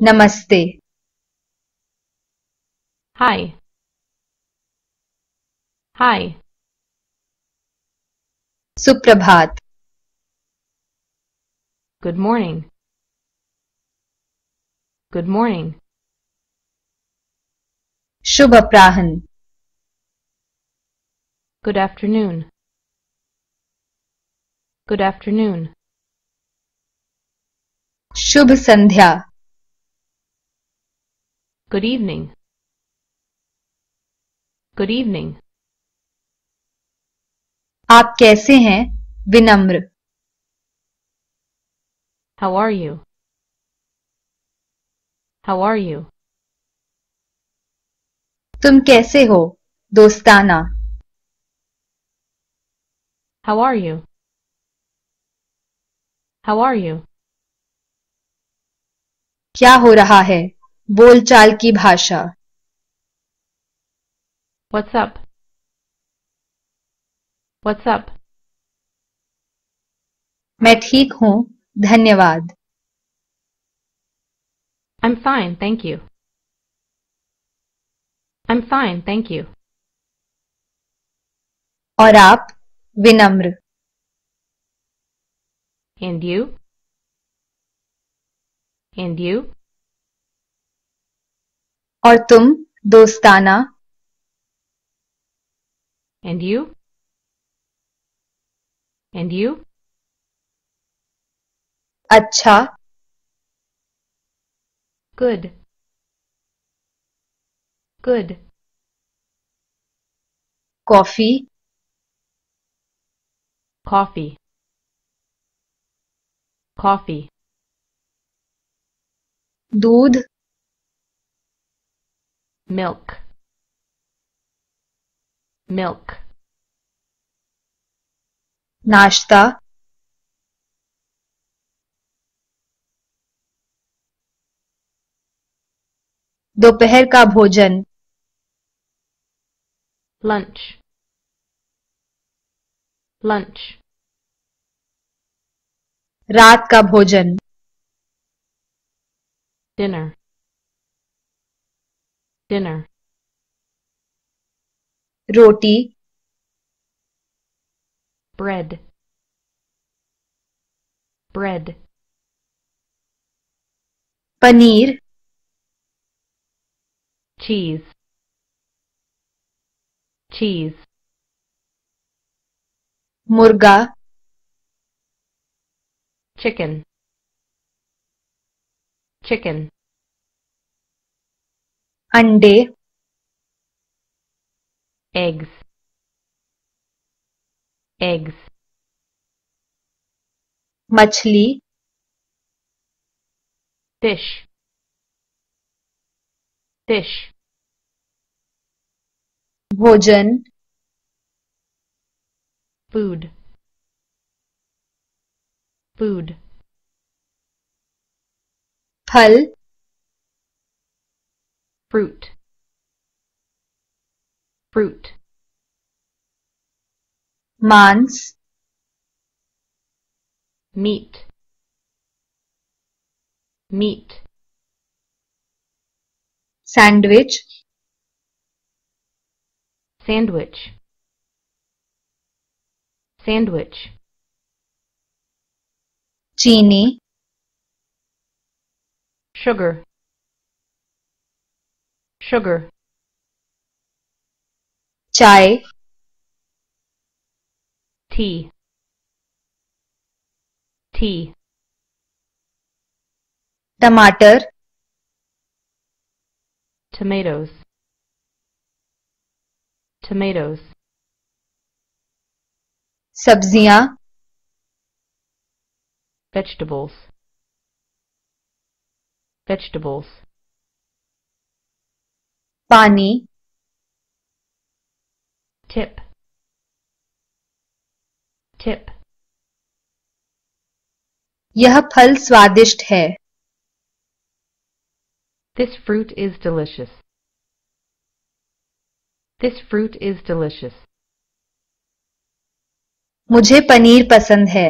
Namaste. Hi. Hi. Suprabhat. Good morning. Good morning. Shubhaprahan. Good afternoon. Good afternoon. Shubh Sandhya. Good evening. Good evening. आप कैसे हैं विनम्र How are you? How are you? तुम कैसे हो दोस्ताना How are you? How are you? क्या हो रहा है बोलचाल की भाषा What's up? What's up? मैं ठीक हूँ धन्यवाद I'm fine, thank you. I'm fine, thank you. और आप विनम्र And you? And you? और तुम दोस्ताना। एंड यू एंड यू अच्छा। Good good coffee. Coffee coffee दूध। Milk. Milk. नाश्ता दोपहर का भोजन Lunch. Lunch. रात का भोजन Dinner. dinner. Roti. Bread. Bread. Paneer. Cheese. Cheese. Murga. Chicken. Chicken. अंडे Eggs. Eggs. मछली Fish. Fish. भोजन Food. Food. फल fruit. Fruit. Months. Meat. Meat. Sandwich. Sandwich. Sandwich. Chini. Sugar Sugar. चाय Tea. Tea. टमाटर Tomatoes. Tomatoes. सब्जियां Vegetables. Vegetables. पानी Tip. Tip. यह फल स्वादिष्ट है This fruit is delicious. This fruit is delicious. मुझे पनीर पसंद है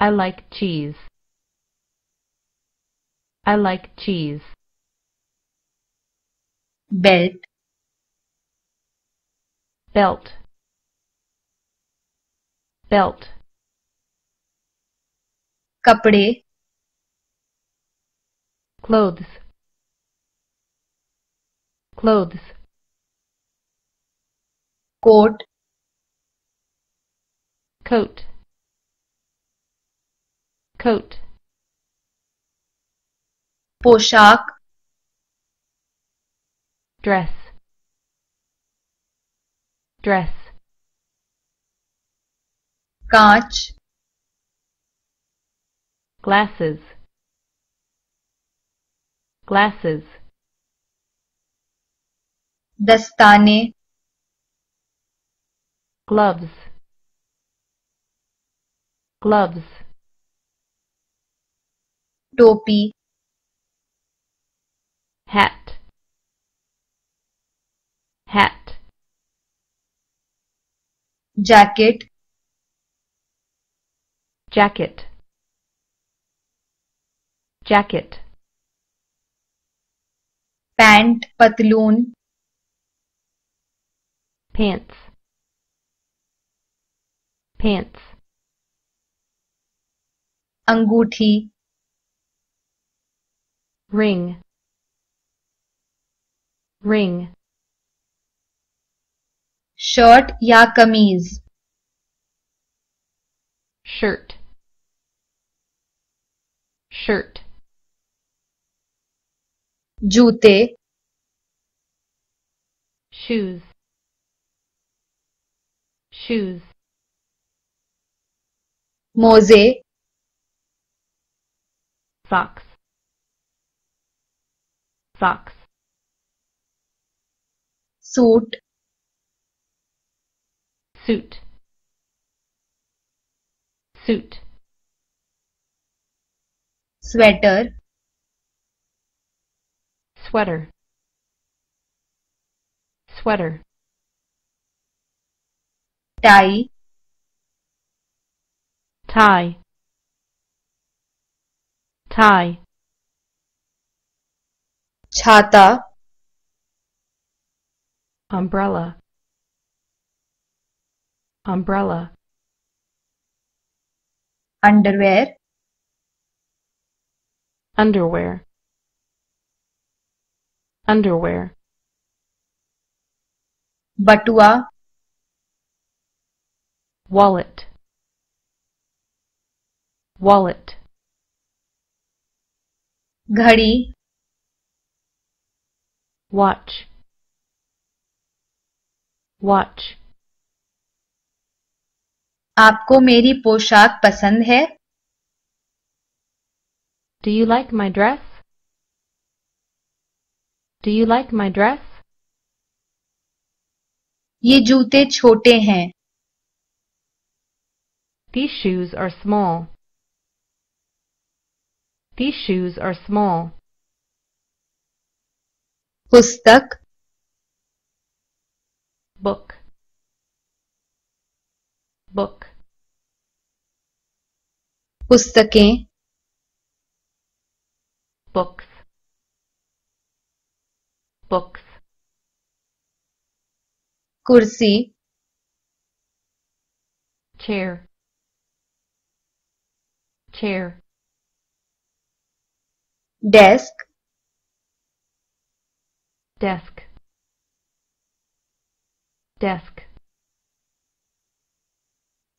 I like cheese. I like cheese. belt Belt. Belt. कपड़े Clothes. Clothes. Coat Coat. Coat. पोशाक Dress. Dress. कांच Glasses. Glasses. दस्ताने Gloves. Gloves. टोपी Hat. Hat. Jacket Jacket. Jacket. Pant पतलून Pants. Pants. अंगूठी Ring. Ring. शर्ट या कमीज? Shirt shirt जूते? शूज़ शूज़ मोजे? Socks socks suit? suit. Suit. Sweater. Sweater. Sweater. Tie. Tie. Tie. Chata umbrella umbrella. Underwear. Underwear. Underwear. Batua wallet. Wallet. घड़ी watch. Watch. आपको मेरी पोशाक पसंद है Do you like my dress? Do you like my dress? ये जूते छोटे हैं These shoes are small. These shoes are small. पुस्तक Book. Book. पुस्तकें Books. Books. कुर्सी Chair. Chair. Desk Desk. Desk.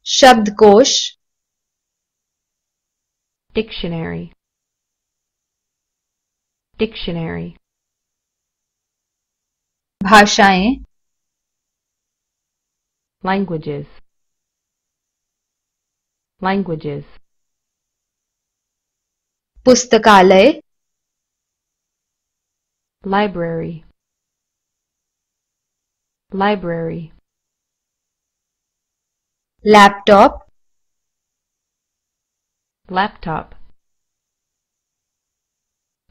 शब्दकोश Dictionary. Dictionary. भाषाएं Languages. Languages. पुस्तकालय Library. Library. Laptop Laptop.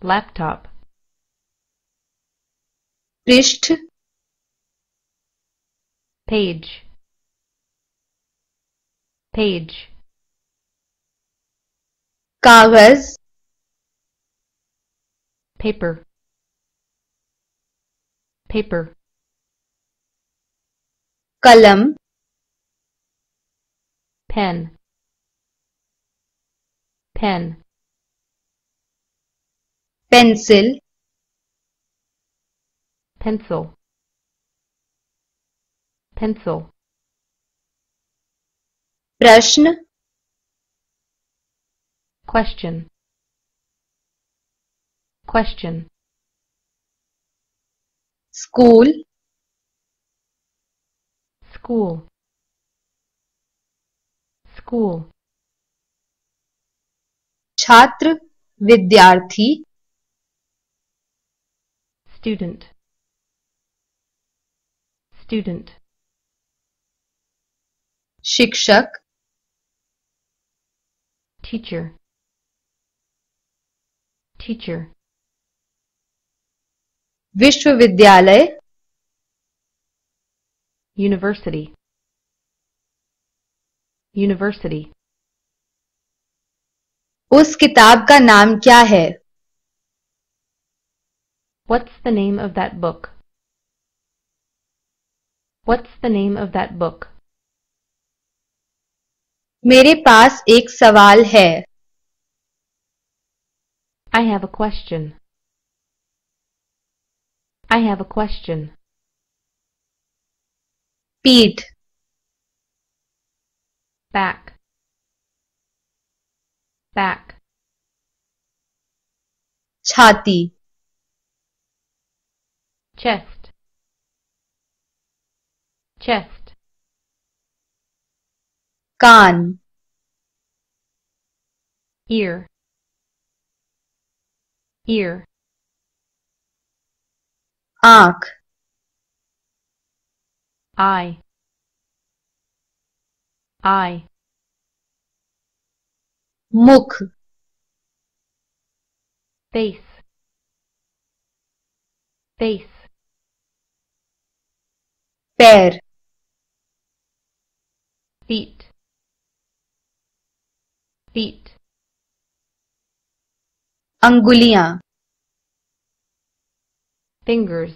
Laptop. पृष्ठ Page. Page. कागज paper paper कलम pen pen pencil. Pencil. Pencil. Prashn question. Question. School. School. School. छात्र विद्यार्थी student student शिक्षक teacher teacher विश्वविद्यालय यूनिवर्सिटी यूनिवर्सिटी उस किताब का नाम क्या है what's the name of that book what's the name of that book मेरे पास एक सवाल है I have a question. I have a question. पीठ Back. Back. छाती Chest. Chest. कान Ear. Ear. आंख Eye. Eye. मुख Face. Face. पैर Feet. Feet. अंगुलियां Fingers.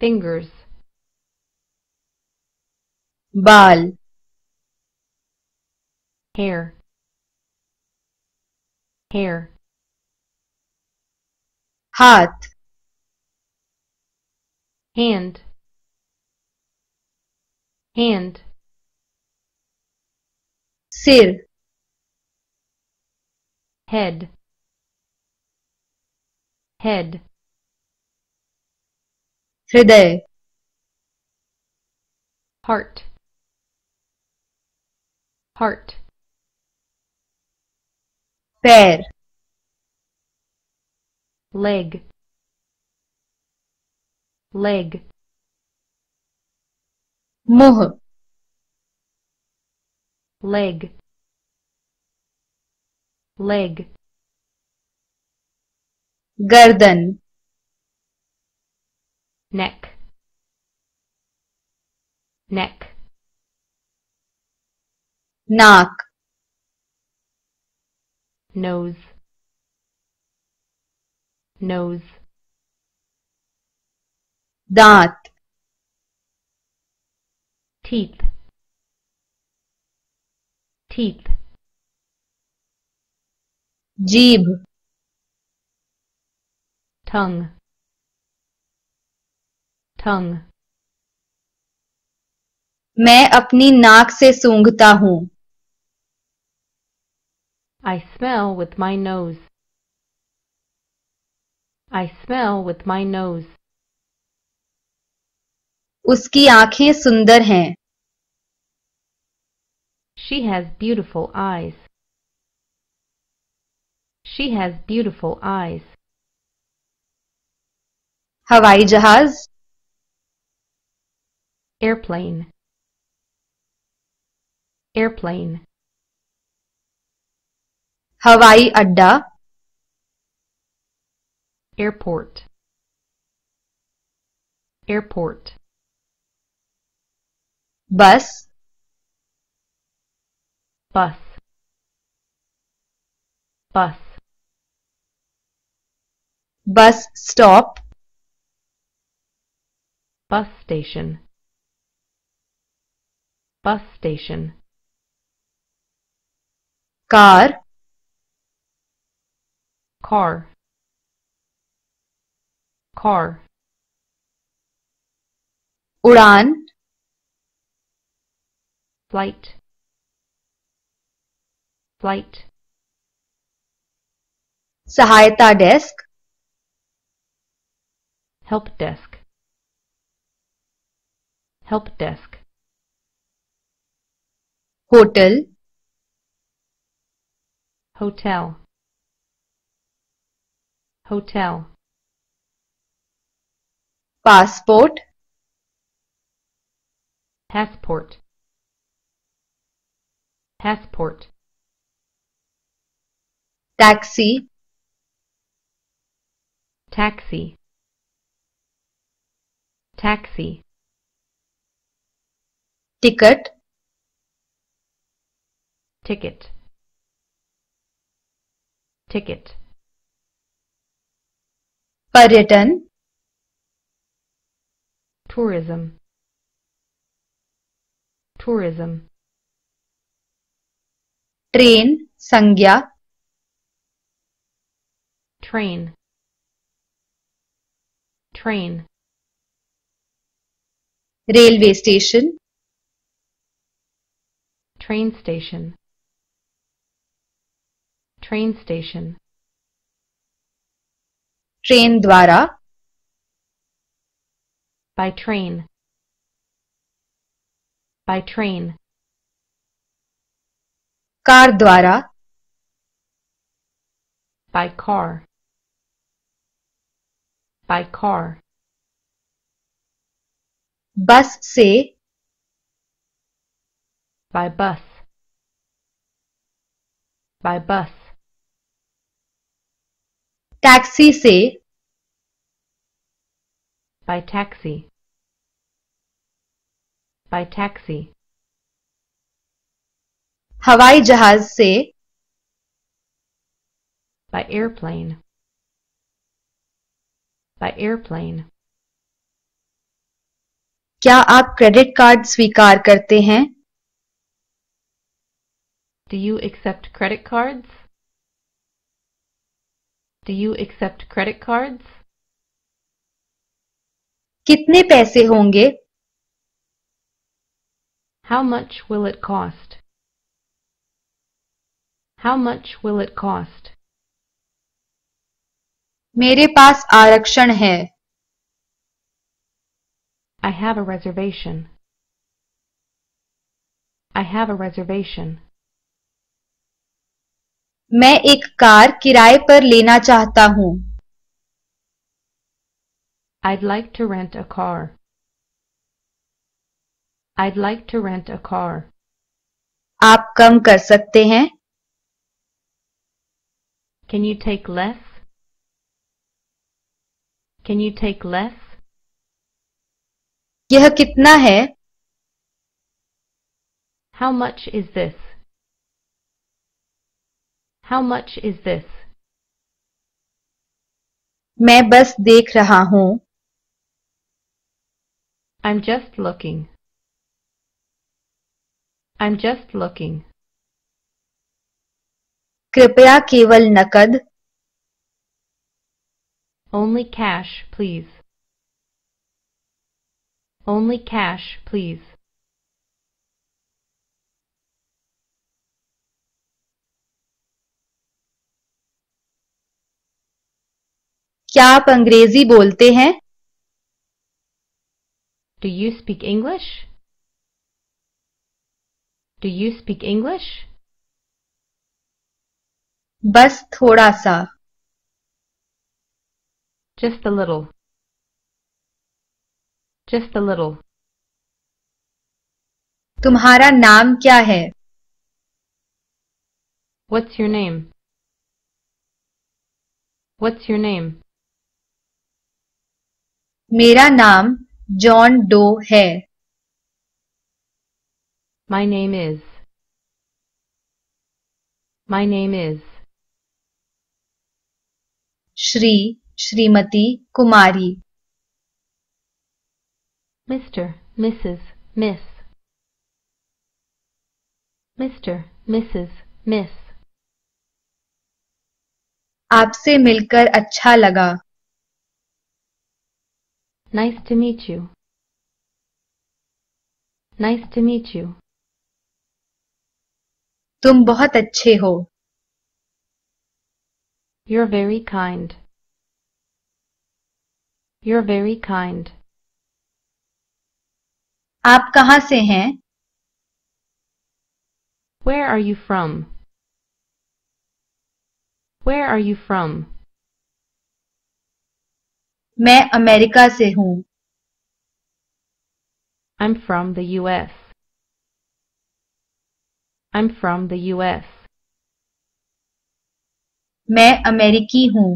Fingers. बाल hair hair hat hand hand sir head head hriday heart heart Pair. Leg. Leg. Moh. Leg. Leg. Gardan. Neck. Neck. Naak Nose. Nose. दांत Teeth. Teeth. जीभ Tongue. Tongue. मैं अपनी नाक से सूंघता हूँ I smell with my nose. I smell with my nose. उसकी आंखें सुंदर हैं She has beautiful eyes. She has beautiful eyes. हवाई जहाज Airplane. Airplane. Hawaii Adda. Airport. Airport. Bus. Bus. Bus. Bus stop. Bus station. Bus station. Car car, car, उड़ान flight, flight, सहायता desk help desk, help desk, hotel hotel, hotel. Passport. Passport. Passport. Taxi. Taxi. Taxi. Ticket. Ticket. Ticket. पर्यटन tourism, tourism, train संज्ञा train, train, railway station train station, train station, train द्वारा by train, by train, car द्वारा by car, by car, बस से by bus, by bus, Taxi से by taxi, by taxi, हवाई जहाज़ से by airplane, by airplane. क्या आप क्रेडिट कार्ड स्वीकार करते हैं Do you accept credit cards? Do you accept credit cards? कितने पैसे होंगे How much will it cost? How much will it cost? मेरे पास आरक्षण है I have a reservation. I have a reservation. मैं एक कार किराए पर लेना चाहता हूँ I'd like to rent a car. I'd like to rent a car. आप कम कर सकते हैं Can you take less? Can you take less? यह कितना है How much is this? How much is this? मैं बस देख रहा हूँ I'm just looking. I'm just looking. कृपया केवल नकद Only cash, please. Only cash, please. क्या आप अंग्रेज़ी बोलते हैं Do you speak English? Do you speak English? बस थोड़ा सा Just a little. Just a little. तुम्हारा नाम क्या है What's your name? What's your name? मेरा नाम जॉन डो है। My name is my name is Shri Shrimati Kumari. Mister missus miss mister missus miss आपसे मिलकर अच्छा लगा। Nice to meet you. Nice to meet you. तुम बहुत अच्छे हो You're very kind. You're very kind. आप कहाँ से हैं Where are you from? Where are you from? मैं अमेरिका से हूँ I'm from the U.S. I'm from the U.S. मैं अमेरिकी हूँ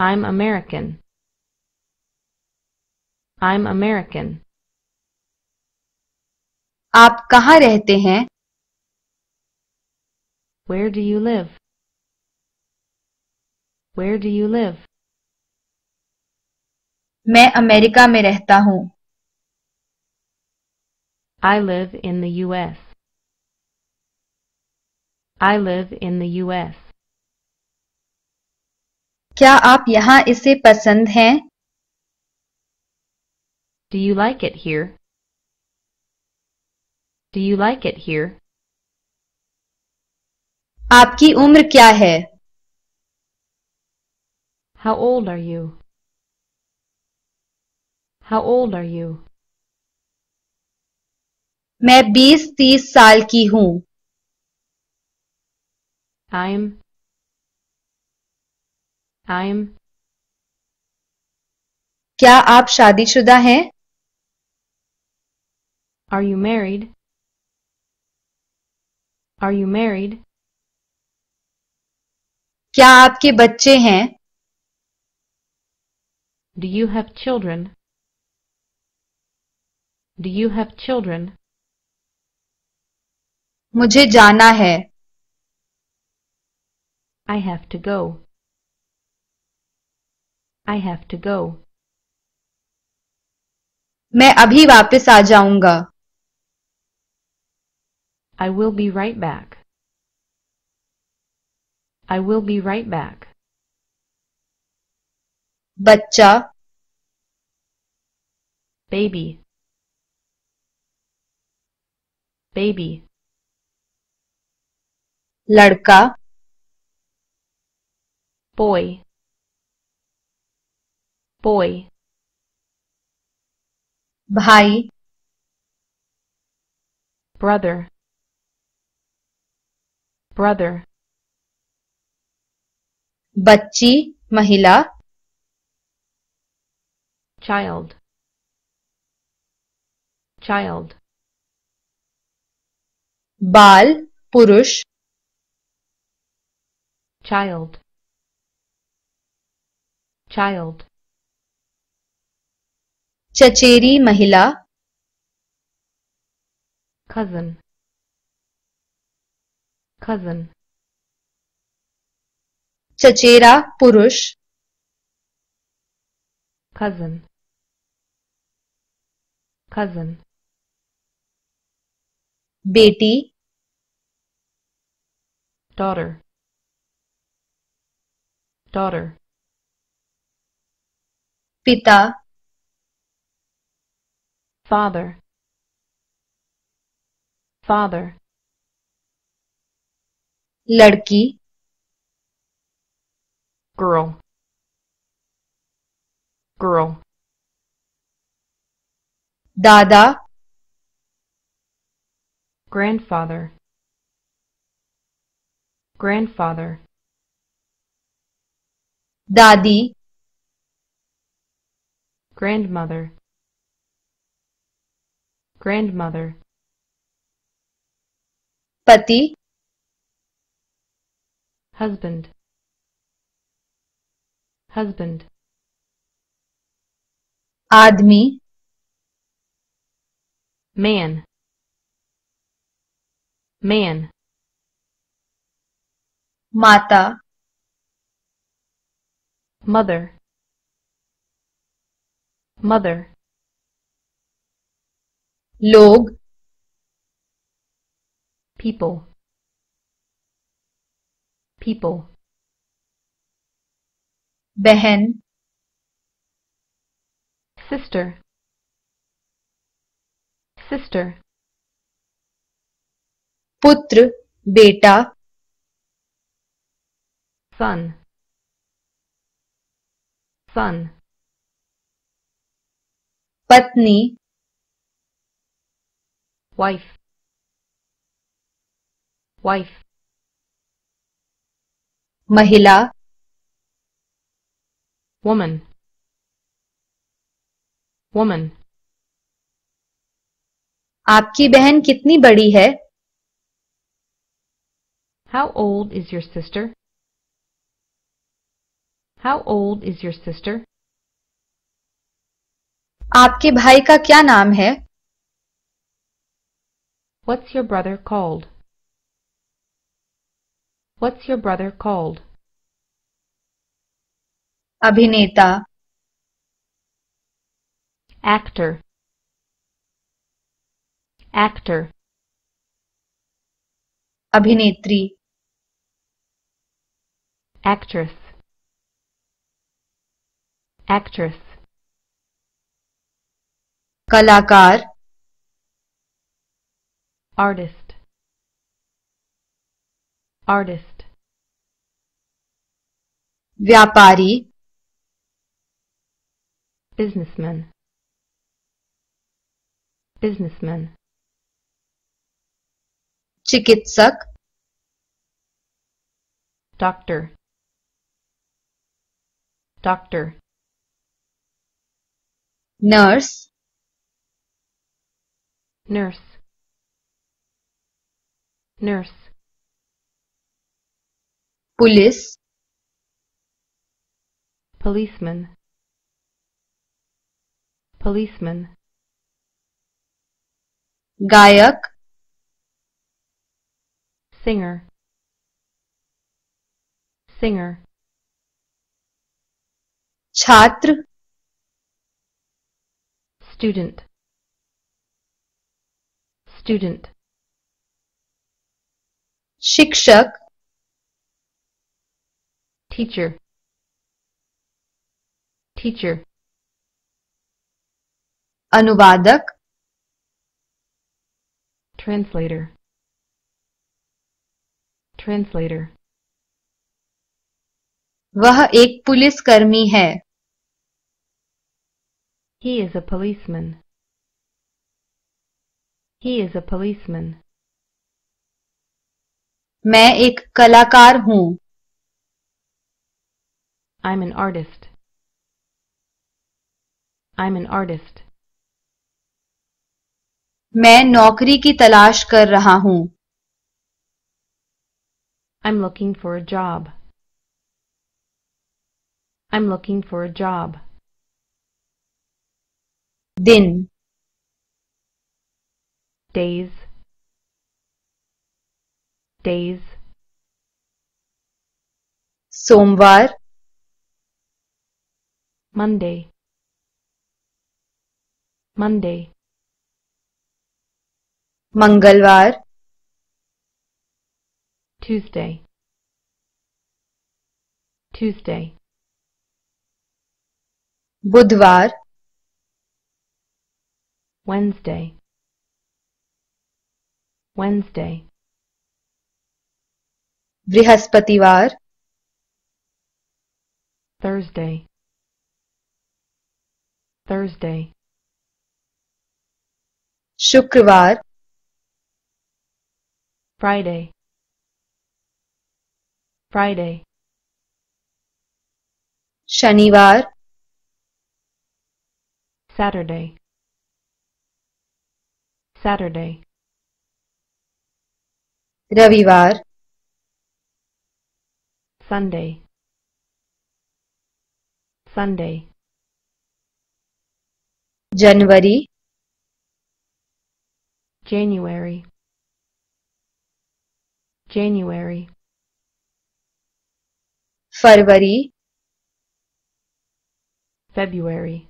I'm American. I'm American. आप कहाँ रहते हैं Where do you live? Where do you live? मैं अमेरिका में रहता हूँ I live in the U.S. I live in the U.S. क्या आप यहाँ इसे पसंद हैं Do you like it here? Do you like it here? आपकी उम्र क्या है How old are you? How old are you? मैं बीस तीस साल की हूँ I'm I'm क्या आप शादीशुदा हैं Are you married? Are you married? क्या आपके बच्चे हैं Do you have children? Do you have children? मुझे जाना है I have to go. I have to go. मैं अभी वापस आ जाऊंगा I will be right back. I will be right back. बच्चा Baby. Baby. लड़का Boy. Boy. भाई Brother. Brother. बच्ची महिला Child. Child. बाल पुरुष Child. Child. चचेरी महिला Cousin. Cousin. चचेरा पुरुष Cousin. cousin. Beti. Daughter. Daughter. Pita. Father. Father. Ladki. Girl. Girl. Dada. Grandfather. Grandfather. Daddy Grandmother. Grandmother. Pati. Husband. Husband. Admi Man. Man. माता mother, mother, लोग people, people, बहन sister, sister. Putra, beta. Son. Son. Patni. Wife. Wife. Mahila. Woman. Woman. आपकी बहन कितनी बड़ी है? How old is your sister how old is your sister आपके भाई का क्या नाम है? What's your brother called what's your brother called अभिनेता। एक्टर एक्टर अभिनेत्री एक्ट्रेस एक्ट्रेस कलाकार आर्टिस्ट आर्टिस्ट व्यापारी बिजनेसमैन बिजनेसमैन चिकित्सक Doctor. Doctor. Nurse Nurse. Nurse. Police Policeman. Policeman. गायक Singer. Singer. छात्र Student. Student. शिक्षक Teacher. Teacher. अनुवादक Translator. Translator. वह एक पुलिसकर्मी है He is a policeman. He is a policeman. मैं एक कलाकार हूँ I'm an artist. I'm an artist. मैं नौकरी की तलाश कर रहा हूँ I'm looking for a job. I'm looking for a job. Din. Days. Days. Somvar. Monday. Monday. Mangalvar. Tuesday. Tuesday. बुधवार Wednesday. Wednesday. बृहस्पतिवार Thursday. Thursday. शुक्रवार Friday. Friday. शनिवार Saturday. Saturday. रविवार Sunday. Sunday. जनवरी January. January. फरवरी February,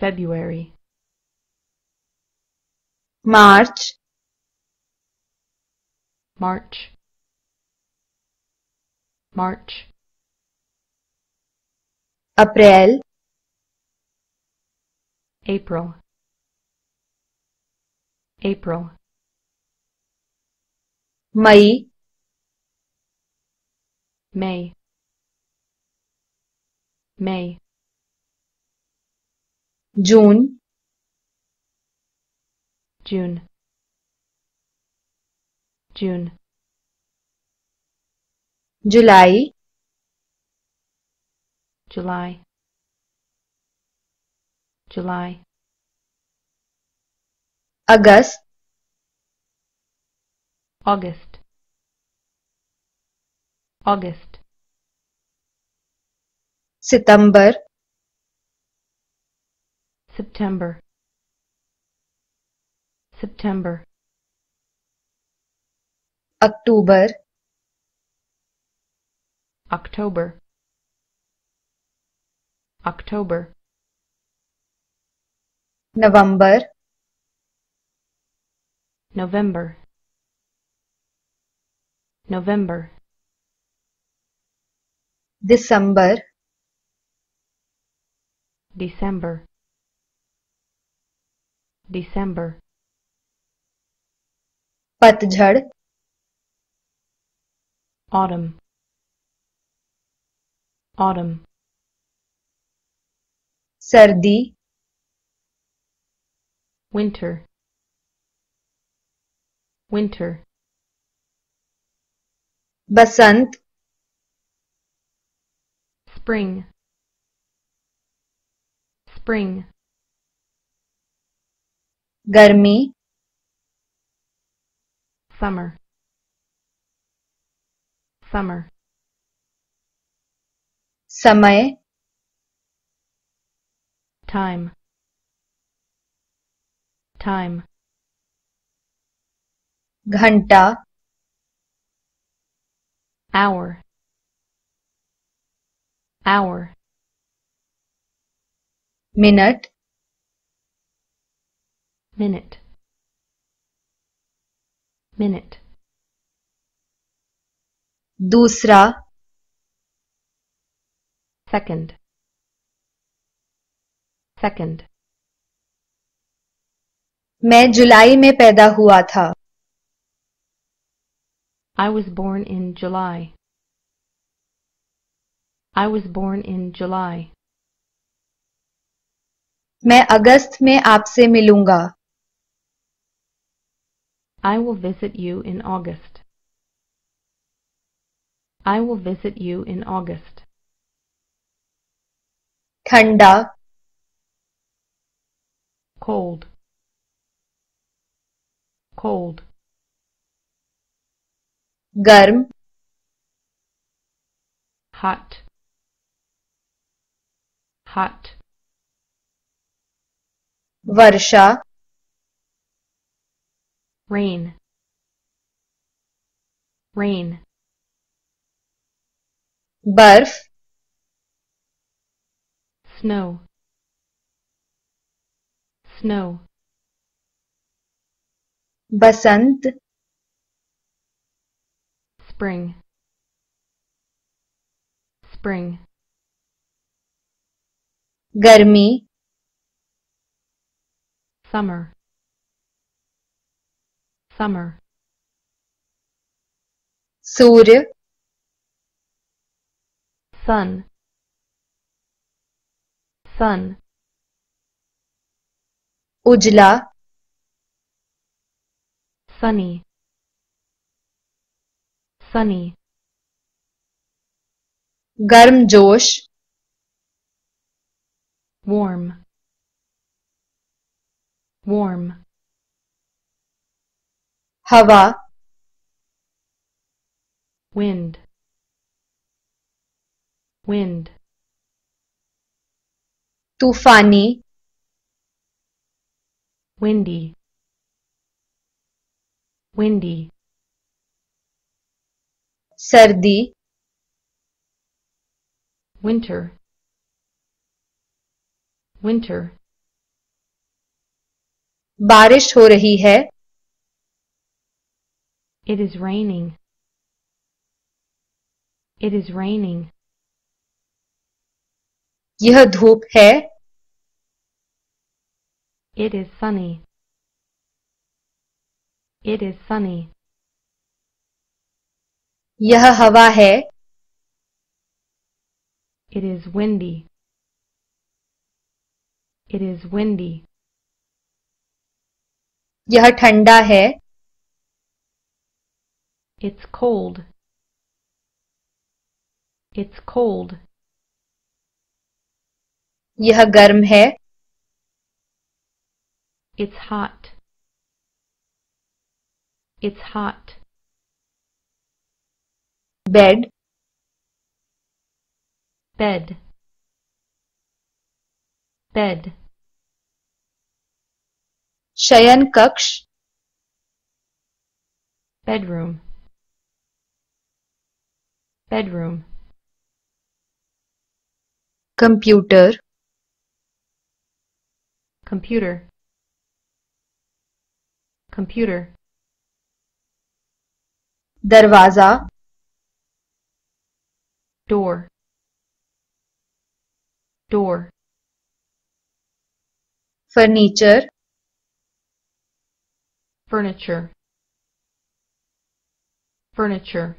February, मार्च March, March, अप्रैल April, April, मई May. May. June. June. June. July. July. July. August. August. August. September. September. September. October. October. October. November. November. November. दिसंबर December, December, पतझड़ Autumn, Autumn, सर्दी Winter, Winter, बसंत Spring, Spring, गर्मी Summer, Summer, समय Time, Time, घंटा Hour, Hour, minute Minute, Minute, दूसरा Second, Second, मैं जुलाई में पैदा हुआ था I was born in July. I was born in July. मैं अगस्त में आपसे मिलूंगा I will visit you in August. I will visit you in August. ठंडा Cold. Cold. गर्म Hot. hot Varsha. Rain. Rain. Barf. Snow. Snow. Basant. Spring. Spring. गर्मी Summer. Summer. सूर्य Sun. Sun. उजला Sunny. Sunny. गर्म जोश Warm. Warm. हवा Wind. Wind. तूफानी Windy. Windy. सर्दी Winter. winter, बारिश हो रही है it is raining, it is raining, यह धूप है it is sunny, it is sunny, यह हवा है it is windy, it is windy, यह ठंडा है it's cold, it's cold, यह गर्म है it's hot, it's hot, bed bed, bed shayan kaksh bedroom. Bedroom. Computer. Computer. Computer. Darwaza. Door. Door furniture furniture, furniture,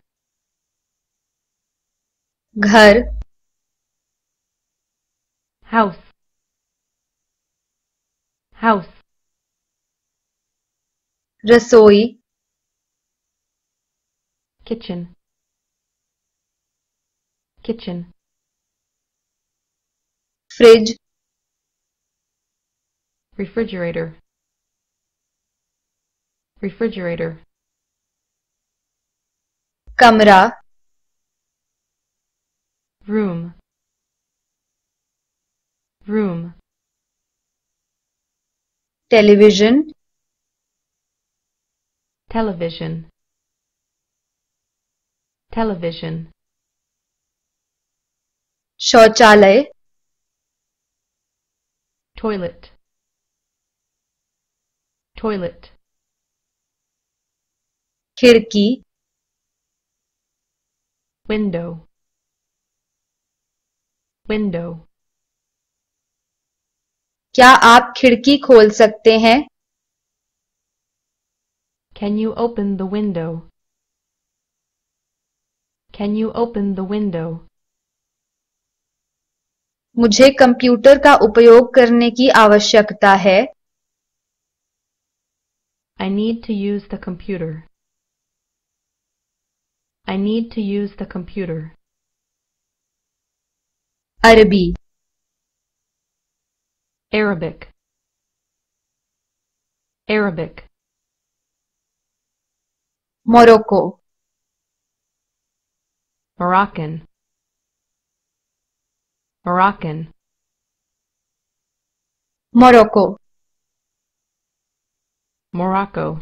घर house, house, रसोई kitchen, kitchen, fridge refrigerator, refrigerator, कमरा room, room, television television, television, शौचालय toilet, Toilet, खिड़की window, window, क्या आप खिड़की खोल सकते हैं can you open the window? Can you open the window? मुझे कंप्यूटर का उपयोग करने की आवश्यकता है I need to use the computer. I need to use the computer. Arabi Arabic. Arabic. Morocco. Moroccan. Moroccan. Morocco morocco.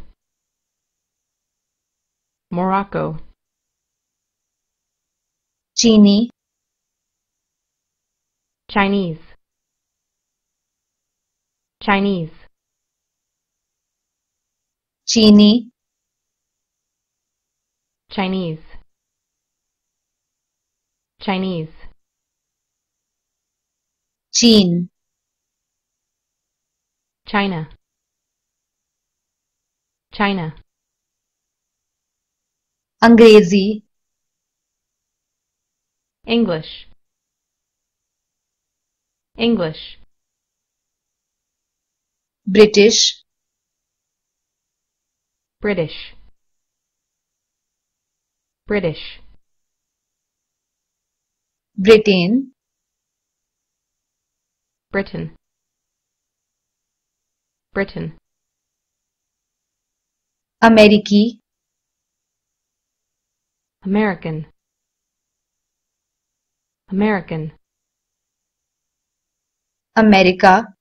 Morocco. Chini Chinese. Chinese. Chini Chinese. Chinese. Chin China. China. Angrezi. English. English. British. British. British. Britain. Britain. Britain. Americi American. American. America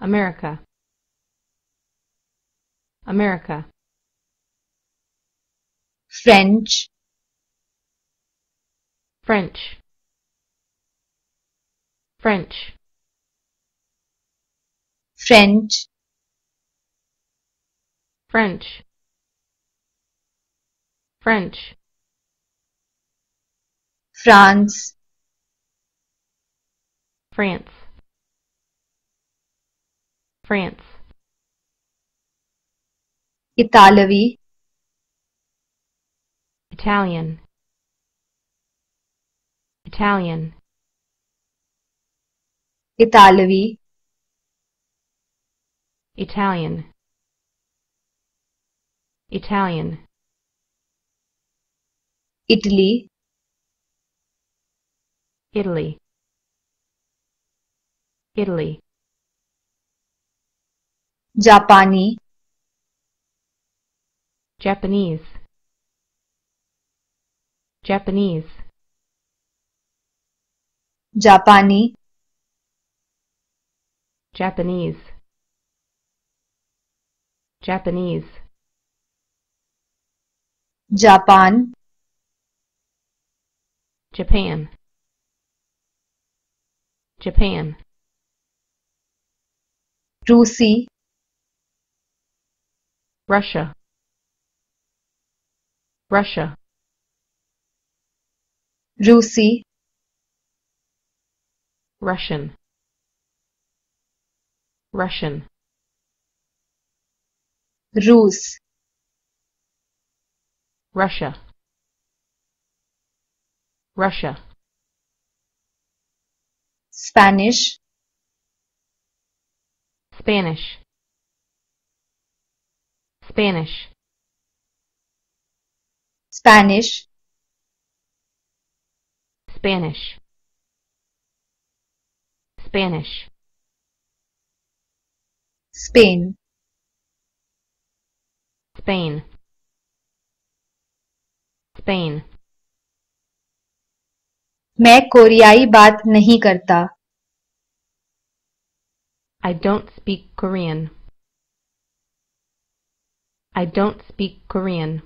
America. America. French. French. French. French. French, French, France, France, France, Italvi, Italian, Italian, Italvi, Italian, Italian, Italy, Italy, Italy, Japani, Japanese, Japanese, Japani, Japanese, Japanese, Japan, Japan, Japan, Rusi, Russia, Russia, Rusi, Russian, Russian, Rus, Russia, Russia, Spanish, Spanish, Spanish, Spanish, Spanish, Spanish, Spain, Spain, Spain मैं कोरियाई बात नहीं करता। I don't speak Korean I don't speak Korean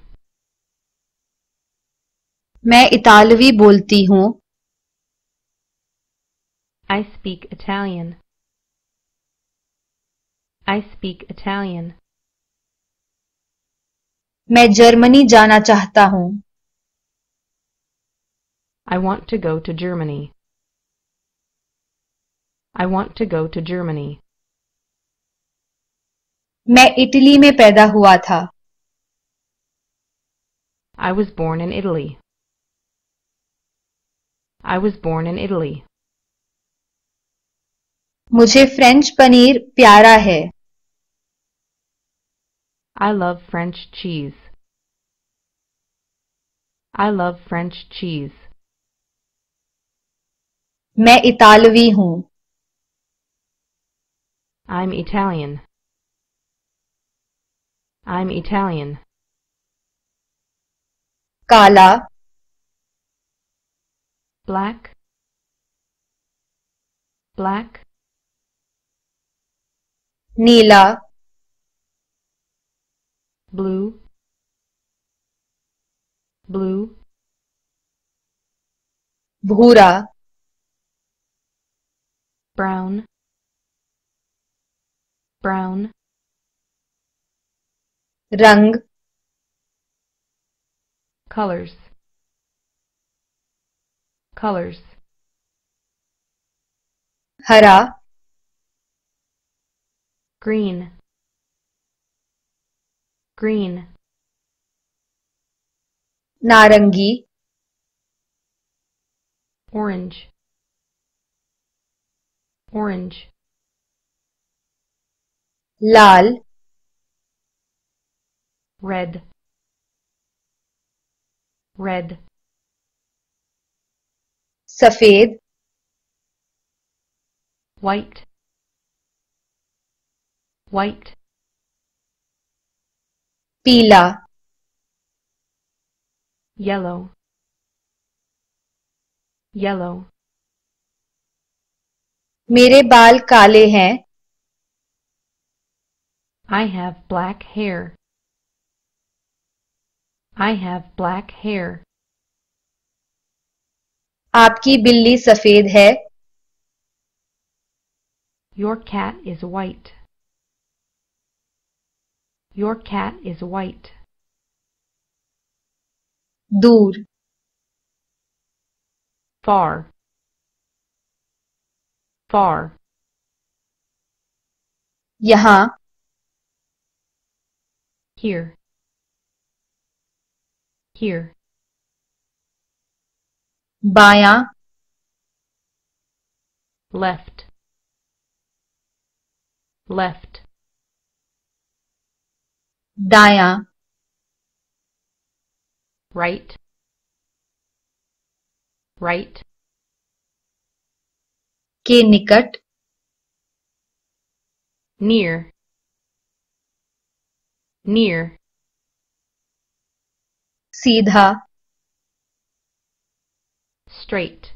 मैं इतालवी बोलती हूँ। I speak Italian I speak Italian मैं जर्मनी जाना चाहता हूँ। I want to go to Germany. I want to go to Germany. मैं इटली में पैदा हुआ था I was born in Italy. I was born in Italy. मुझे फ्रेंच पनीर प्यारा है I love French cheese. I love French cheese. मैं इतालवी हूँ। I am Italian I am Italian काला। ब्लैक ब्लैक नीला। ब्लू ब्लू भूरा। brown. Brown. Rang. Colors. Colors. Hara. Green. Green. Narangi. Orange orange. Lal. Red. Red. Safed white. White. Pila. Yellow. Yellow. मेरे बाल काले हैं। I have black hair I have black hair आपकी बिल्ली सफ़ेद है। Your cat is white your cat is white दूर। Far Far. यहाँ Here. Here. बायां Left. Left. दायां Right. Right. के निकट Near. Near. सीधा Straight.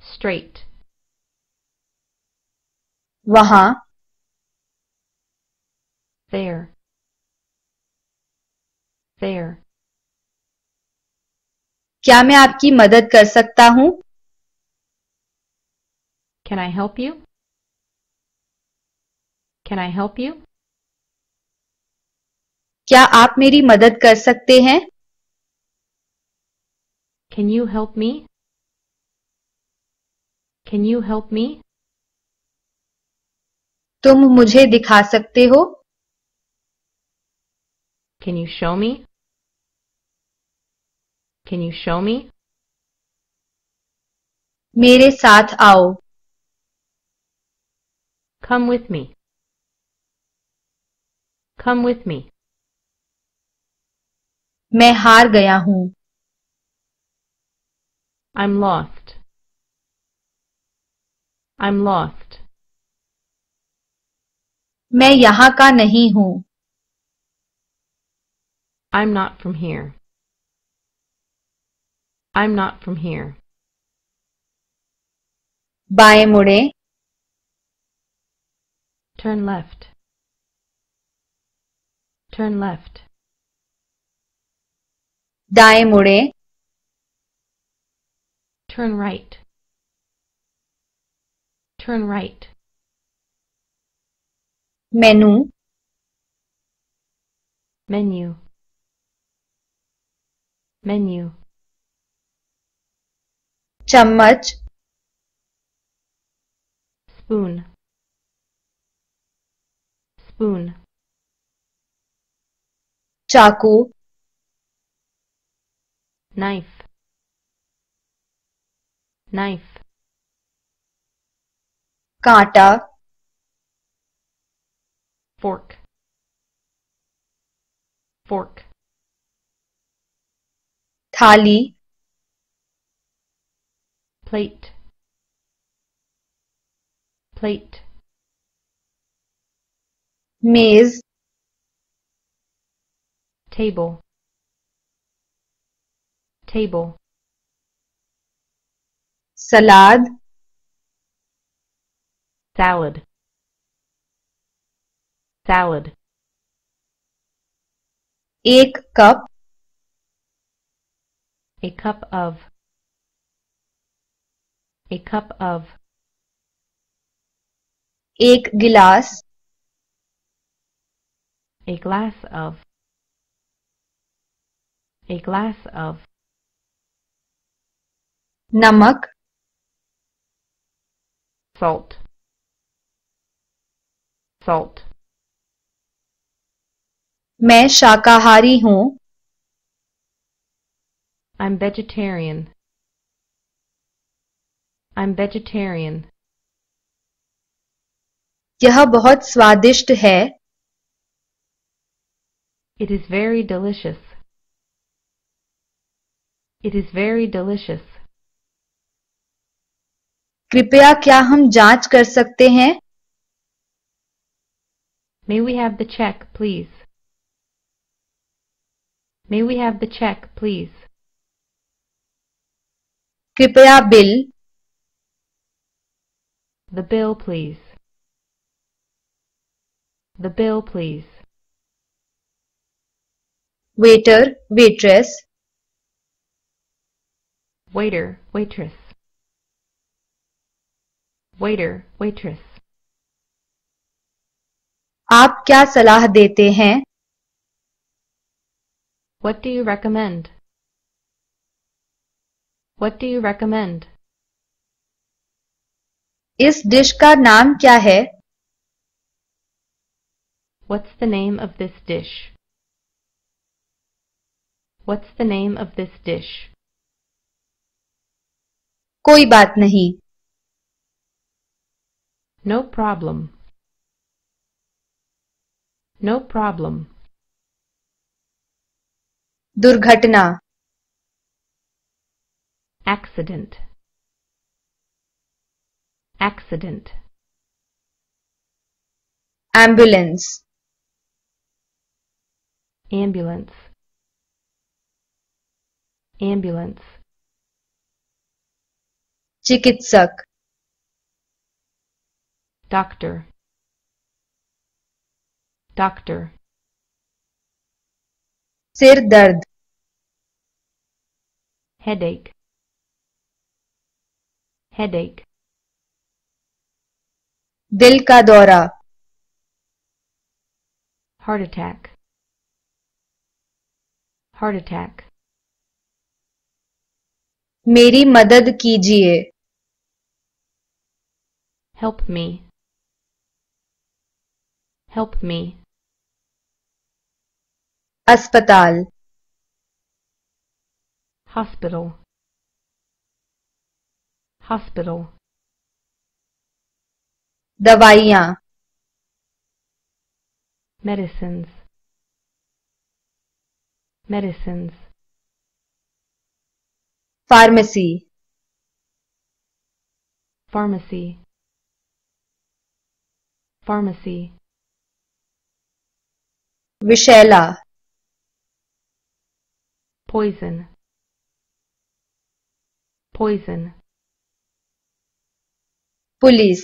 Straight. वहाँ There. There. क्या मैं आपकी मदद कर सकता हूँ Can I help you? Can I help you? क्या आप मेरी मदद कर सकते हैं Can you help me? Can you help me? तुम मुझे दिखा सकते हो Can you show me? Can you show me? मेरे साथ आओ Come with me. Come with me. मैं हार गया हूँ I'm lost. I'm lost. मैं यहाँ का नहीं हूँ I'm not from here. I'm not from here. बाएं मुड़ें Turn left. Turn left. दाएं मुड़ें Turn right. Turn right. मेनू Menu. Menu. चम्मच Spoon. Spoon. चाकू Knife. Knife. कांटा Fork. Fork. थाली Plate. Plate. मेज Table. Table. सलाद Salad. Salad. एक cup A cup of. A cup of. एक गिलास A glass of. A glass of. नमक Salt. Salt. मैं शाकाहारी हूँ I'm vegetarian. I'm vegetarian. यह बहुत स्वादिष्ट है It is very delicious. It is very delicious. कृपया क्या हम जांच कर सकते हैं May we have the check, please? May we have the check, please? कृपया bill The bill, please. The bill, please. Waiter waitress Waiter, waitress. waiter, waitress. आप क्या सलाह देते हैं What do you recommend? What do you recommend? इस dish का नाम क्या है What's the name of this dish? What's the name of this dish? कोई बात नहीं No problem. No problem. दुर्घटना Accident. Accident. Ambulance Ambulance. Ambulance. चिकित्सक Doctor. Doctor. सिर दर्द Headache. Headache. दिल का दौरा Heart attack. Heart attack. मेरी मदद कीजिए। हेल्प मी हेल्प मी अस्पताल। हॉस्पिटल हॉस्पिटल दवाइयाँ। Medicine medicines pharmacy Pharmacy. Pharmacy. विषैला Poison. Poison. Police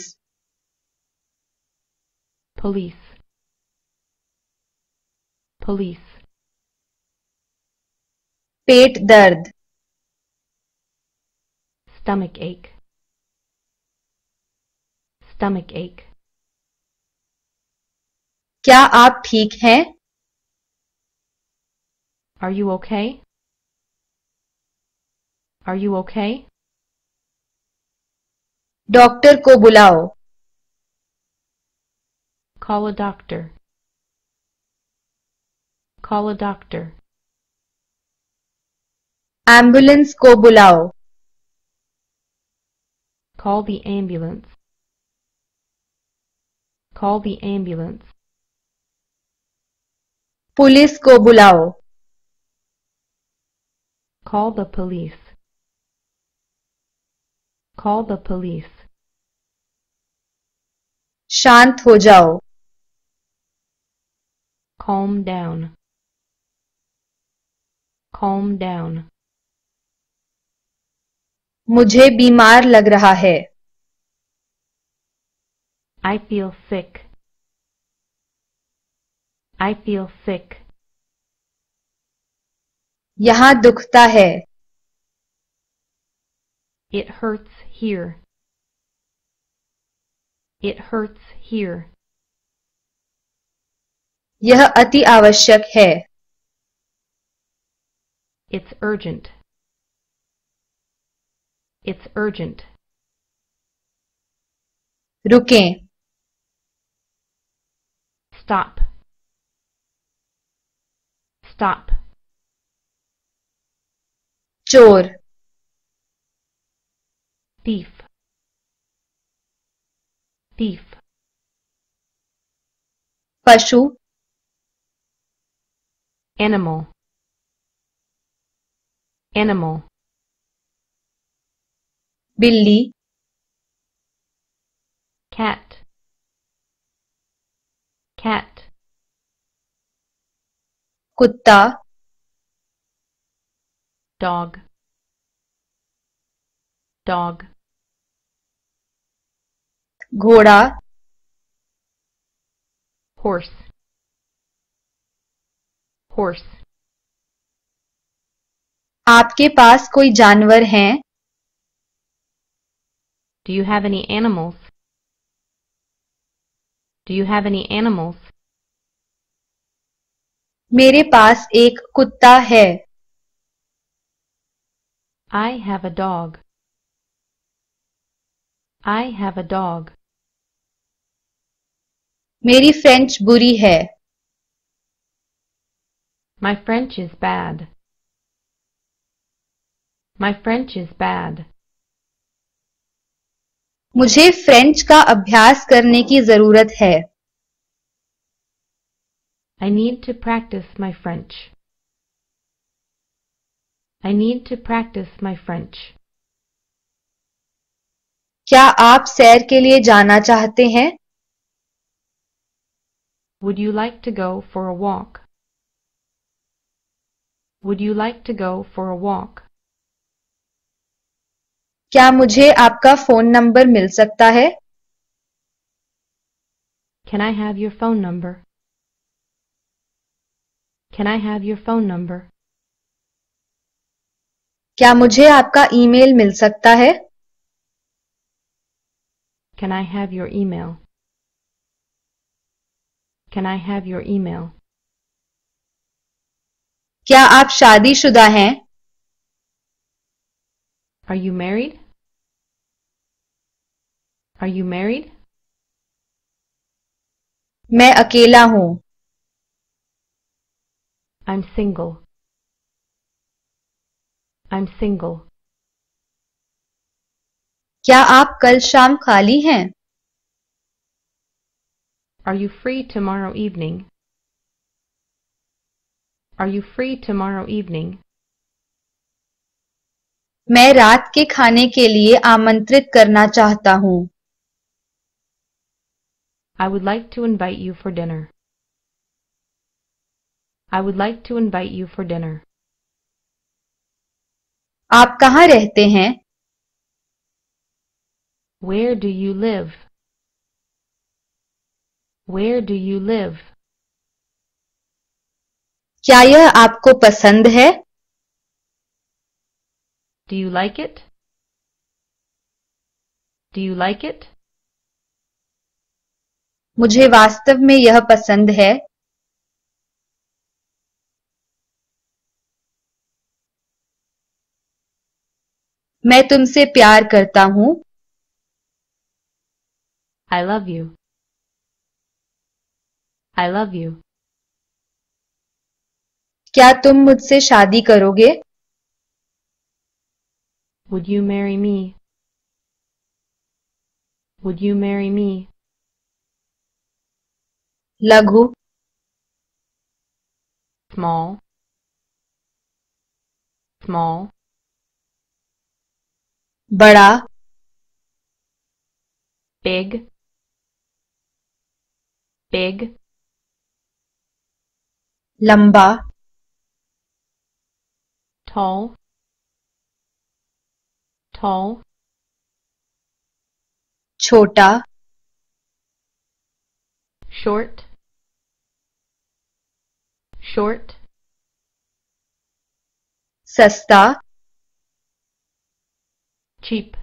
Police. Police. पेट दर्द Stomach ache. Stomach ache. क्या आप ठीक हैं Are you okay? Are you okay? Doctor को बुलाओ Call a doctor. Call a doctor. Ambulance को बुलाओ Call the ambulance. Call the ambulance. Police को बुलाओ Call the police. Call the police. शांत हो जाओ Calm down. Calm down. मुझे बीमार लग रहा है। आई पीओ सिक आई पीओ सिक यहाँ दुखता है। It hurts here it hurts here यह अति आवश्यक है। It's urgent It's urgent. रुकें Stop. Stop. चोर Thief. Thief. पशु Animal. Animal. बिल्ली Cat. Cat. कुत्ता Dog. Dog. घोड़ा Horse. Horse. आपके पास कोई जानवर हैं Do you have any animals? Do you have any animals? मेरे पास एक कुत्ता है I have a dog. I have a dog. मेरी फ्रेंच बुरी है My French is bad. My French is bad. मुझे फ्रेंच का अभ्यास करने की ज़रूरत है I need to practice my French. I need to practice my French. क्या आप सैर के लिए जाना चाहते हैं Would you like to go for a walk? Would you like to go for a walk? क्या मुझे आपका फ़ोन नंबर मिल सकता है? Can I have your phone number can I have your phone number क्या मुझे आपका ईमेल मिल सकता है? Can I have your email can I have your email क्या आप शादीशुदा हैं? Are you married Are you married? मैं अकेला हूँ I'm single. I'm single. क्या आप कल शाम खाली हैं Are you free tomorrow evening? Are you free tomorrow evening? मैं रात के खाने के लिए आमंत्रित करना चाहता हूँ I would like to invite you for dinner. I would like to invite you for dinner. आप कहाँ रहते हैं Where do you live? Where do you live? क्या यह आपको पसंद है Do you like it? Do you like it? मुझे वास्तव में यह पसंद है। मैं तुमसे प्यार करता हूँ। I love you I love you क्या तुम मुझसे शादी करोगे? Would you marry me would you marry me लघु Small. Small. बड़ा Big. Big. लंबा Tall. Tall. छोटा Short. Short. सस्ता Cheap.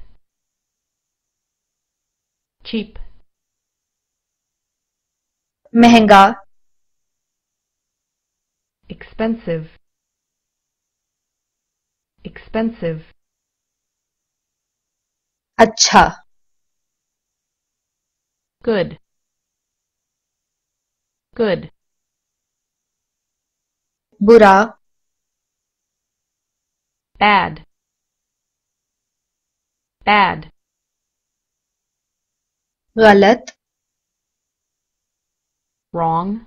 Cheap. महंगा Expensive. Expensive. अच्छा Good. Good. बुरा Bad. Bad. गलत Wrong.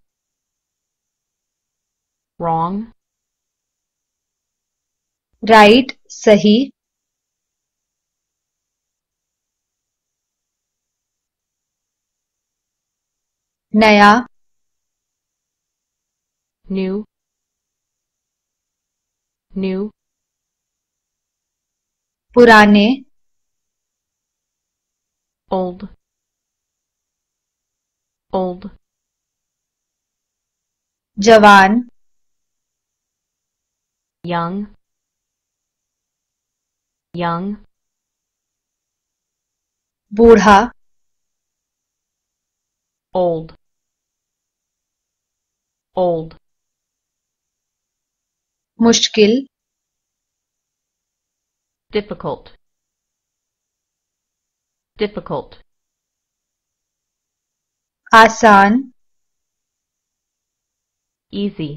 Wrong. राइट सही नया New. New. पुराने Old. Old. जवान Young. Young. बूढ़ा old, old, मुश्किल difficult, difficult, आसान easy,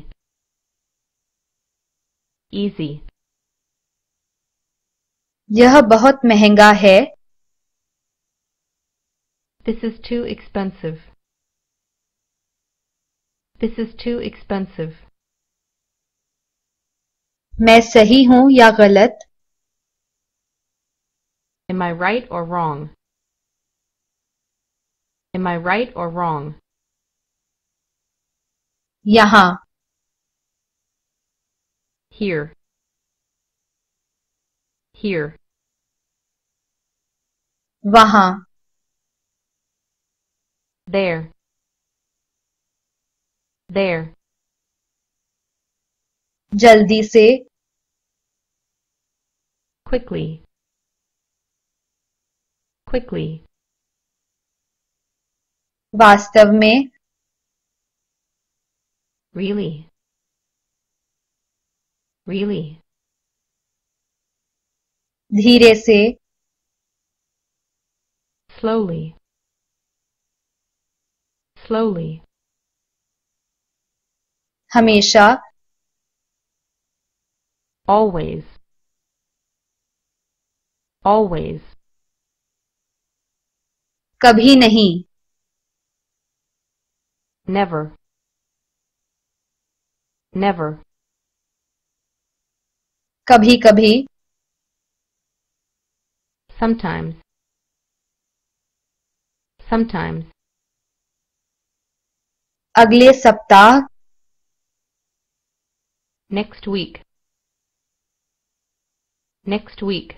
easy, यह बहुत महँगा है this is too expensive, this is too expensive, मैं सही हूं या गलत am I right or wrong? Am I right or wrong? यहाँ Here, here, वहाँ there, there, जल्दी से quickly, quickly, वास्तव में really, really, धीरे से slowly, slowly, हमेशा always, always, कभी नहीं never, never, कभी कभी sometimes, sometimes, अगले सप्ताह next week, next week.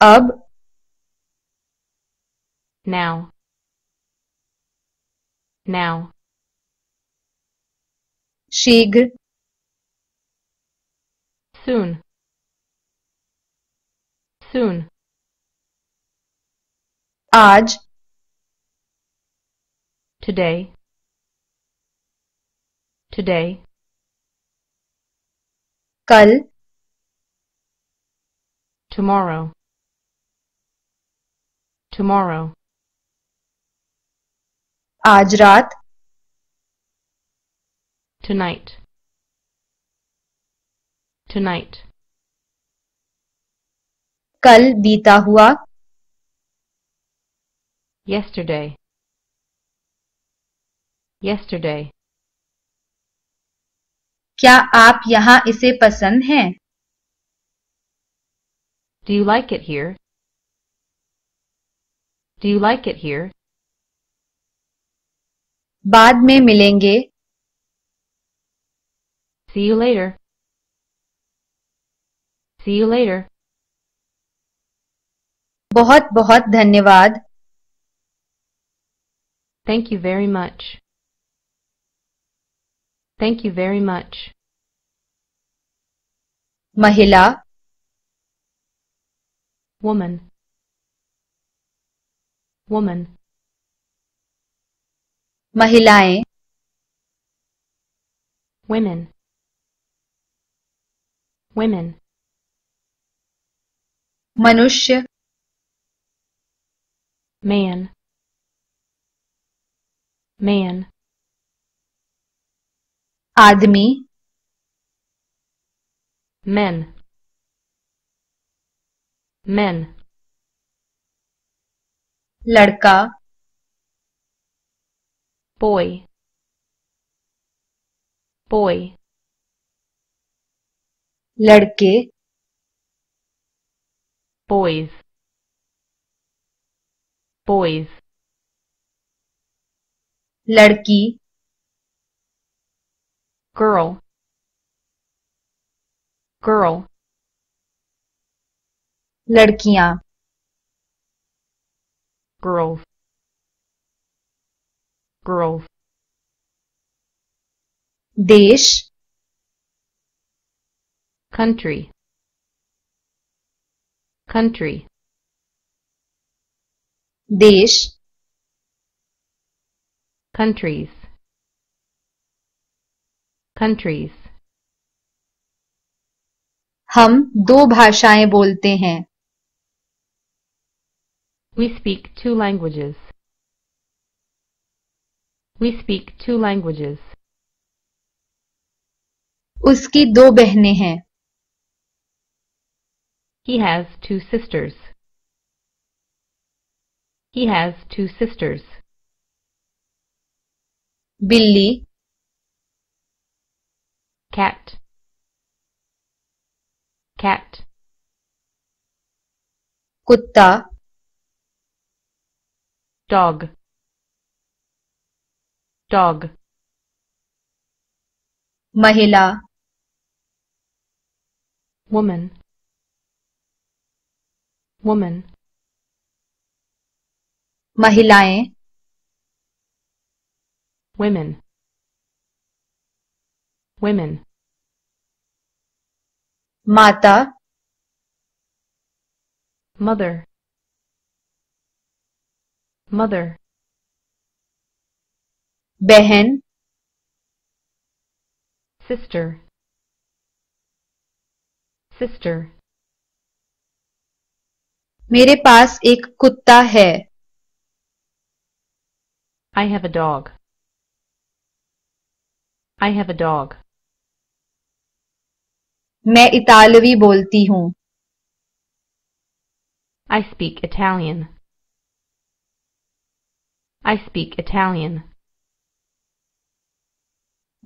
Ab. Now. Now. Shig. Soon. Soon. Aj. Today. Today. Kal. Tomorrow, tomorrow, आज रात tonight, tonight, कल बीता हुआ yesterday, yesterday, क्या आप यहाँ इसे पसंद हैं do you like it here? Do you like it here? बाद में मिलेंगे See you later. See you later. बहुत बहुत धन्यवाद Thank you very much. Thank you very much. महिला Woman. Woman. महिलाएं Women. Women. मनुष्य Man. Man. आदमी Men. Men. लड़का Boy. Boy. लड़के Boys. Boys. लड़की Girl. Girl. लड़कियाँ Girls. Girls. देश Country. Country. देश countries, countries, हम दो भाषाएँ बोलते हैं we speak two languages. We speak two languages. उसकी दो बहनें हैं He has two sisters. He has two sisters. बिल्ली Cat. Cat. कुत्ता Dog. Dog. महिला Woman. Woman. महिलाएं Women. Women. माता Mother. Mother. बहन Sister. Sister. मेरे पास एक कुत्ता है I have a dog. I have a dog. मैं इतालवी बोलती हूँ I speak Italian. I speak Italian.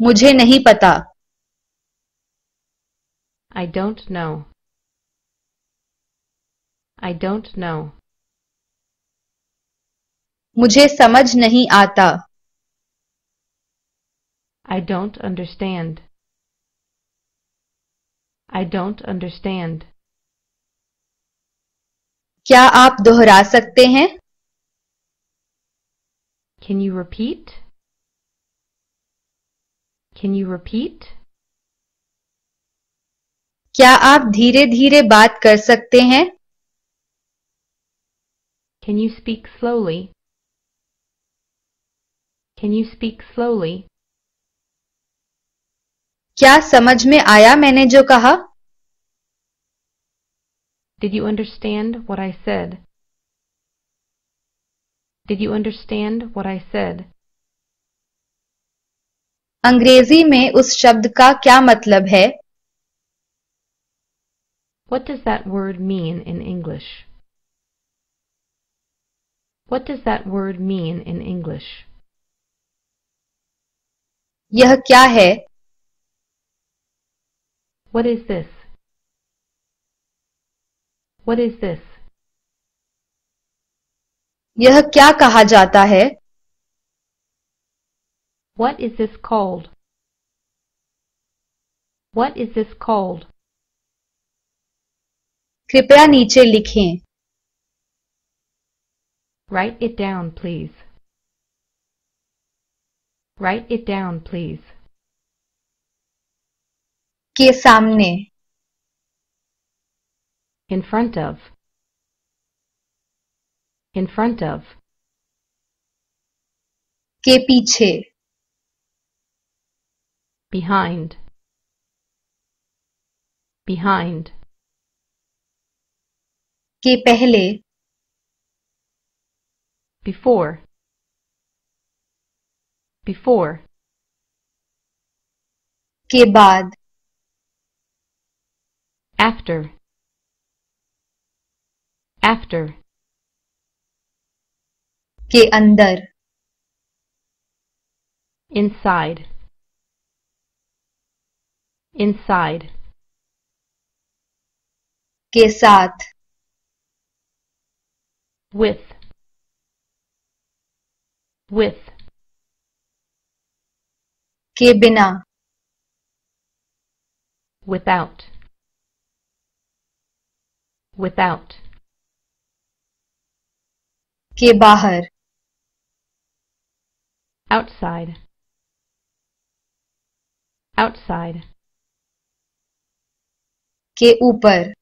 मुझे नहीं पता I don't know. I don't know. मुझे समझ नहीं आता I don't understand. I don't understand. क्या आप दोहरा सकते हैं Can you repeat? Can you repeat? क्या आप धीरे धीरे बात कर सकते हैं Can you speak slowly? Can you speak slowly? क्या समझ में आया मैंने जो कहा Did you understand what I said? Did you understand what I said? अंग्रेजी में उस शब्द का क्या मतलब है What does that word mean in English? What does that word mean in English? यह क्या है What is this? What is this? यह क्या कहा जाता है What is this called? What is this called? कृपया नीचे लिखें Write it down, please. Write it down, please. के सामने In front of. In front of. के पीछे Behind. Behind. के पहले Before. Before. के बाद After. After. के अंदर। इनसाइड इनसाइड के साथ। विथ विथ के बिना। विदाउट विदाउट के बाहर। Outside. Outside. के ऊपर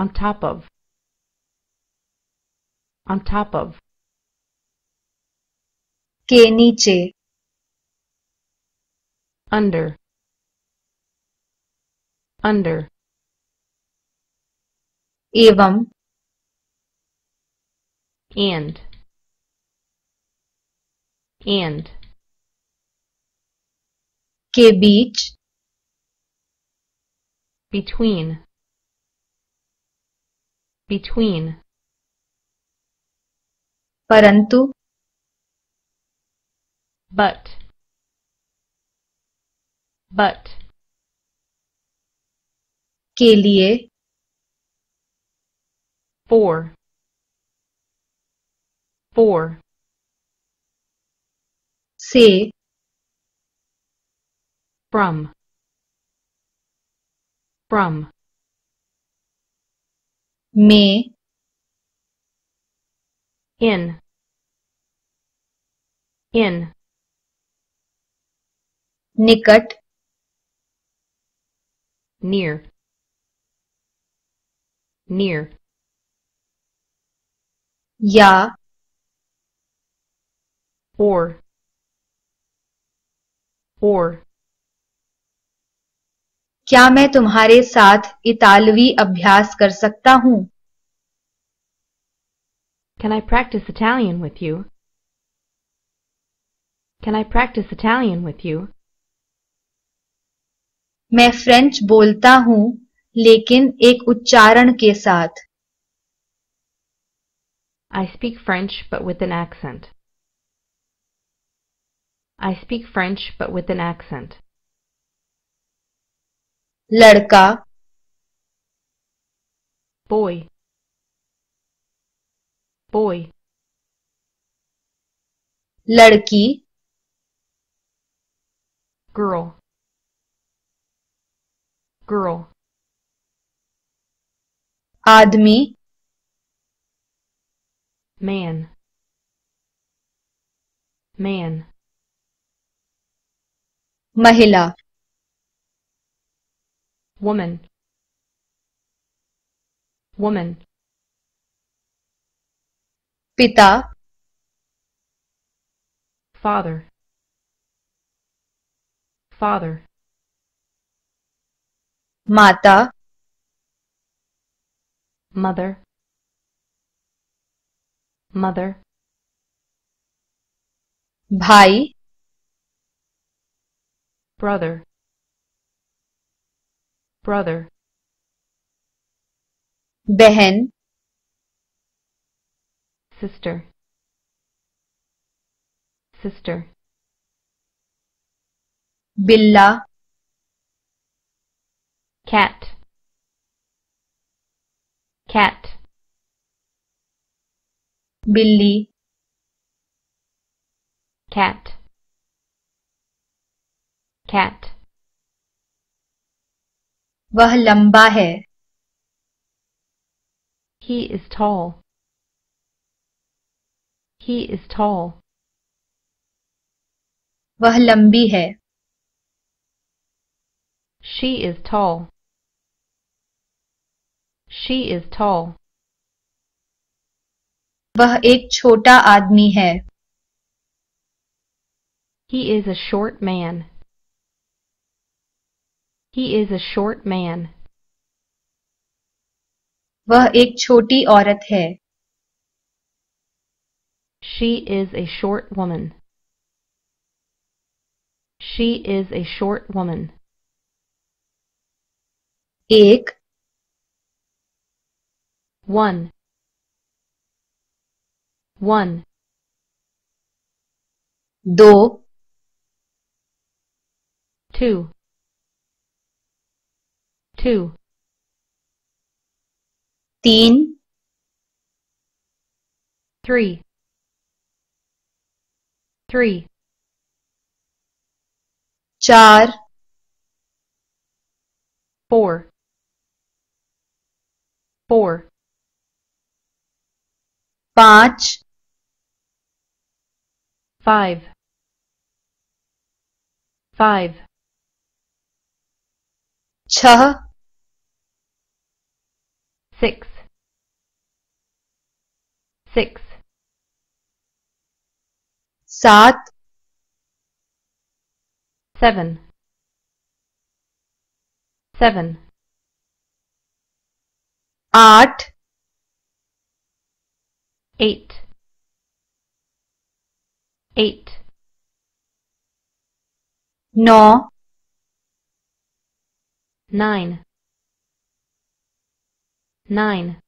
On top of. On top of. के नीचे Under. Under. एवं And. And. के बीच Between. Between. परंतु But. But. के लिए For. For. से From. From. में In. In. निकट Near. Near. या Or. Or. क्या मैं तुम्हारे साथ इतालवी अभ्यास कर सकता हूँ Can I practice Italian with you? Can I practice Italian with you? मैं फ्रेंच बोलता हूँ लेकिन एक उच्चारण के साथ I speak French but with an accent. I speak French but with an accent. लड़का Boy. Boy. लड़की Girl. Girl. आदमी Man. Man. Mahila woman. Woman. pita father. Father. mata mother. Mother. bhai Brother. Brother. बहन Sister. Sister. बिल्ला Cat. Cat. बिल्ली Cat. Cat. वह लंबा है He is tall. He is tall. वह लंबी है She is tall. She is tall. वह एक छोटा आदमी है He is a short man. He is a short man. वह एक छोटी औरत है She is a short woman. She is a short woman. एक One. One. दो Two. Two. तीन Three. Three. चार Four. Four. पांच Five. Five. छह Six. six, सात seven, seven, आठ eight, eight, नौ nine, nine,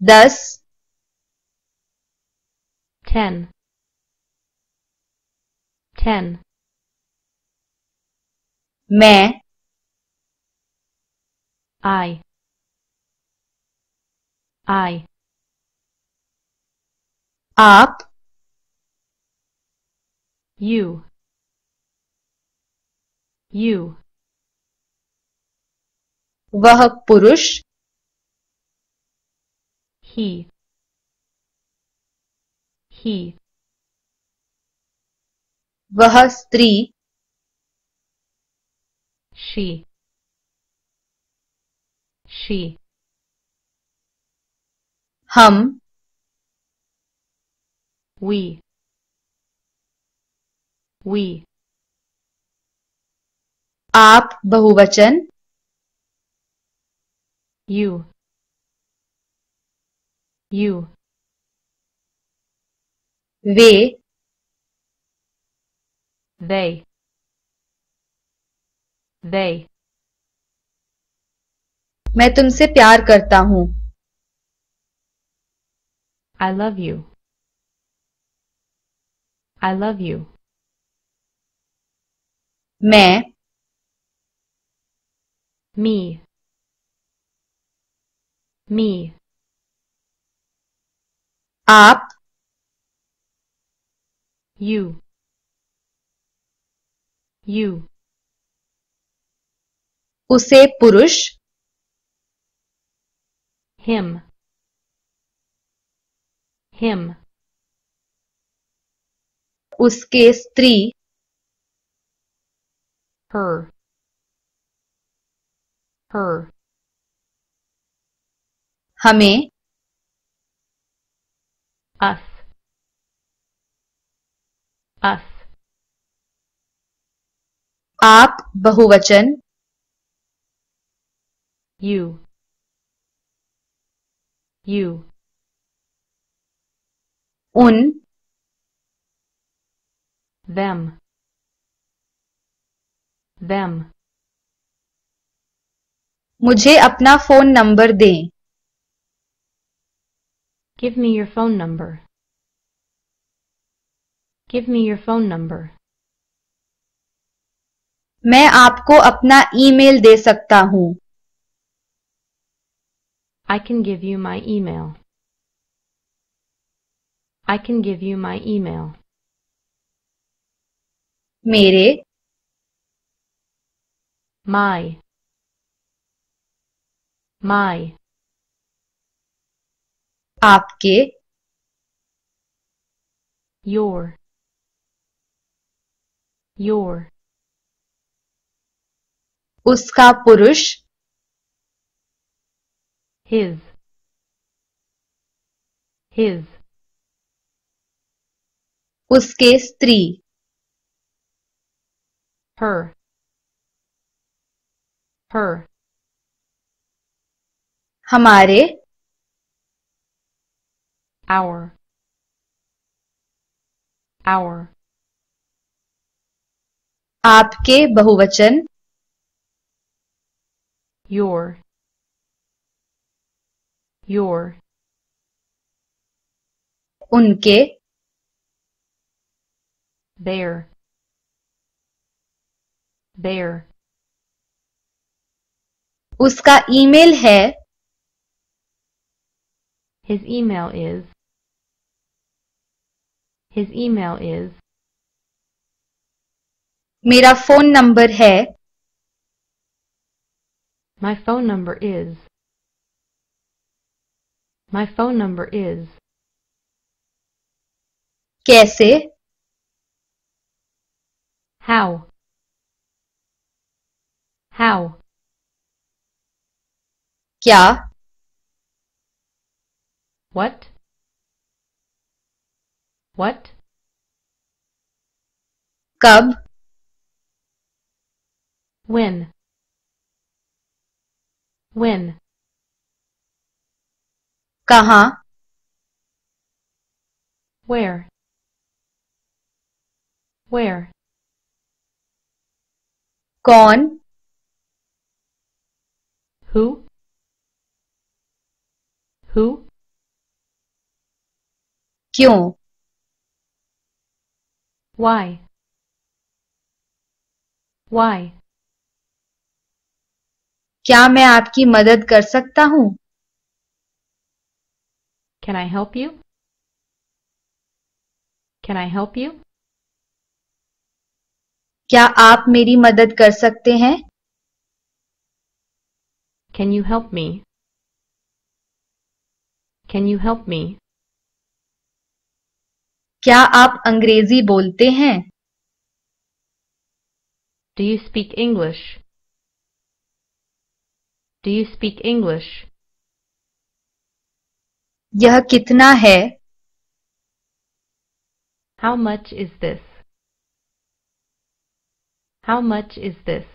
दस ten, ten, मैं I, I, आप you, you, वह पुरुष। He, he, वह स्त्री। She, she, हम। We, we, आप बहुवचन। you you they they they मैं तुमसे प्यार करता हूँ I love you I love you मैं me me, आप you, you, उसे पुरुष him, him, उसके स्त्री her, her, हमें अस अस आप बहुवचन यू यू उन them, them, मुझे अपना फ़ोन नंबर दें। give me your phone number, give me your phone number, मैं आपको अपना ईमेल दे सकता हूं I can give you my email, I can give you my email, मेरे my, my, आपके योर योर उसका पुरुष हिज हिज उसके स्त्री हर हर हमारे our, our, आपके बहुवचन your, your, उनके their, their, उसका ईमेल है his email is, his email is, मेरा फोन नंबर है my phone number is, my phone number is, कैसे how, how, क्या What? What? Cub. When? When? Kaha. Where? Where? Kaun. Who? Who? क्यों Why? Why? क्या मैं आपकी मदद कर सकता हूँ Can I help you? Can I help you? क्या आप मेरी मदद कर सकते हैं Can you help me? Can you help me? क्या आप अंग्रेज़ी बोलते हैं Do you speak English? Do you speak English? यह कितना है How much is this? How much is this?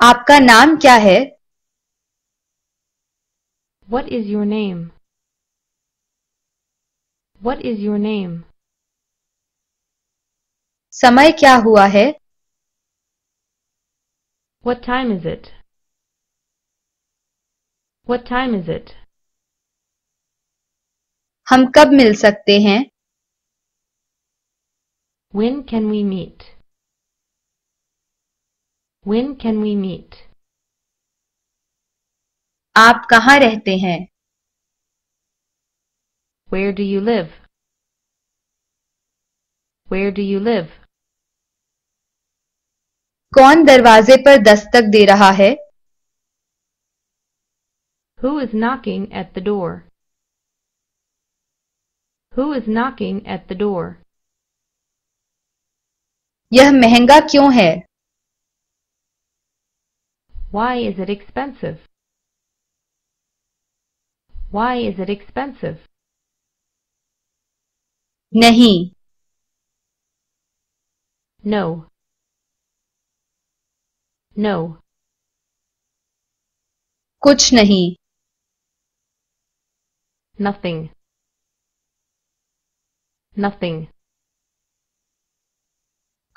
आपका नाम क्या है What is your name? What is your name? समय क्या हुआ है What time is it? What time is it? हम कब मिल सकते हैं When can we meet? When can we meet? आप कहाँ रहते हैं Where do you live? Where do you live? कौन दरवाजे पर दस्तक दे रहा है Who is knocking at the door? Who is knocking at the door? यह महंगा क्यों है Why is it expensive? Why is it expensive? नहीं। नो नो कुछ नहीं। नथिंग नथिंग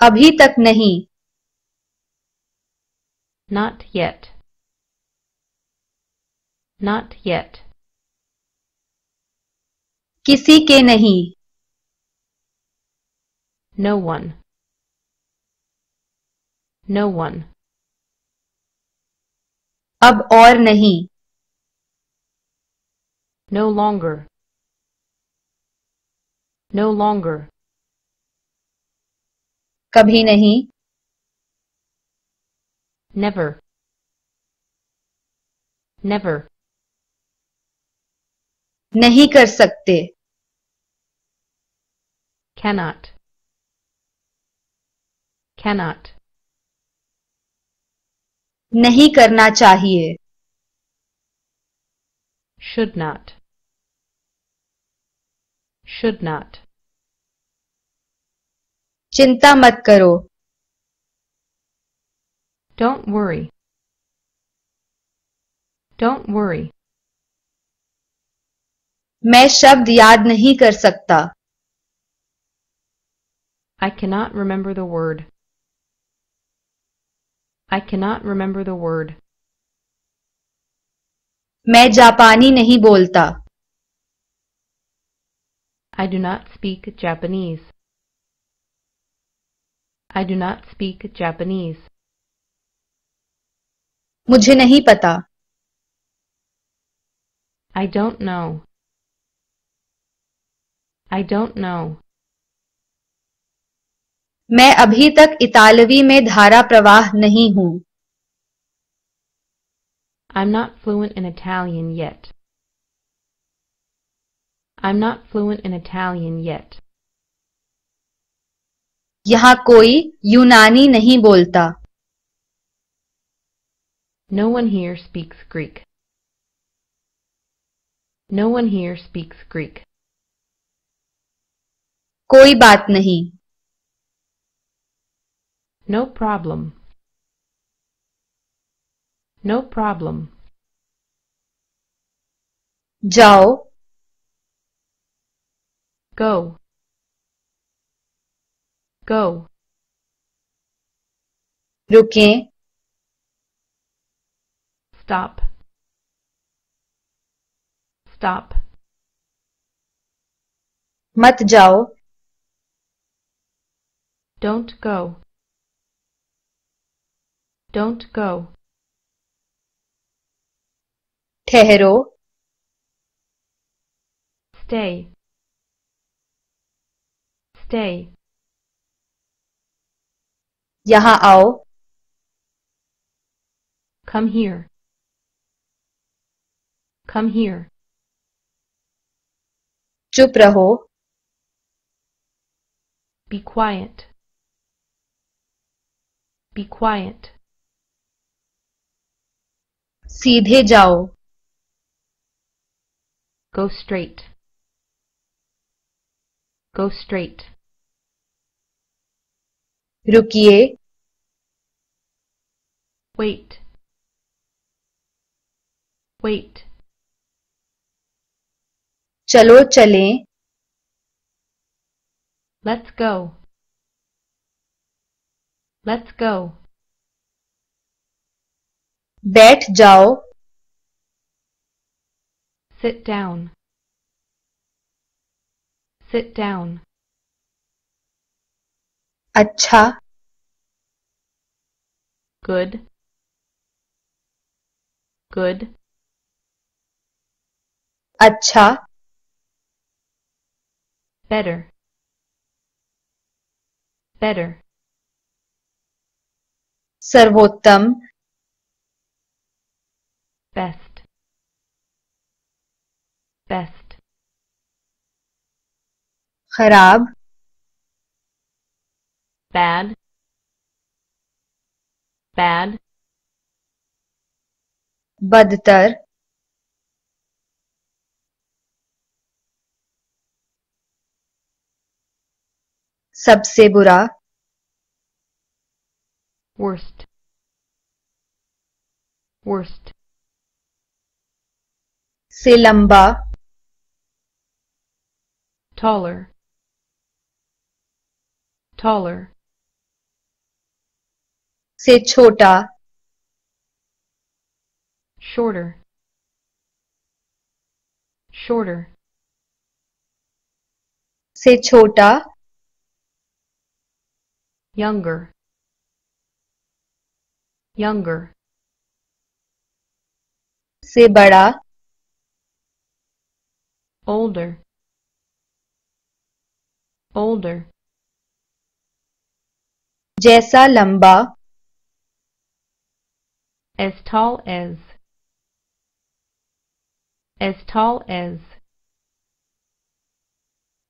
अभी तक नहीं। नॉट येट नॉट येट किसी के नहीं। No one. No one. अब और नहीं No longer. No longer. कभी नहीं Never. Never. नहीं कर सकते Cannot. Cannot. नहीं करना चाहिए Should not. Should not. चिंता मत करो Don't worry. Don't worry. मैं शब्द याद नहीं कर सकता I cannot remember the word. I cannot remember the word. मैं जापानी नहीं बोलता I do not speak Japanese. I do not speak Japanese. मुझे नहीं पता I don't know. I don't know. मैं अभी तक इतालवी में धारा प्रवाह नहीं हूँ I'm not fluent in Italian yet. I'm not fluent in Italian yet. यहाँ कोई यूनानी नहीं बोलता No one here speaks Greek. No one here speaks Greek. कोई बात नहीं No problem. No problem. जाओ Go. Go. रुकें Stop. Stop. मत जाओ Don't go. Don't go. ठहरो Stay. Stay. यहाँ आओ Come here. Come here. चुप रहो Be quiet. Be quiet. सीधे जाओ। गो स्ट्रेट गो स्ट्रेट रुकिए। वेट वेट चलो चले। लेट्स गो लेट्स गो बैठ जाओ। सिट डाउन सिट डाउन अच्छा। गुड गुड अच्छा। बेटर बेटर सर्वोत्तम। Best. Best. खराब Bad. Bad. बदतर सबसे बुरा Worst. Worst. से लंबा Taller. Taller. से छोटा Shorter. Shorter. से छोटा Younger. Younger. से बड़ा Older. Older. जैसा लंबा As tall as. As tall as.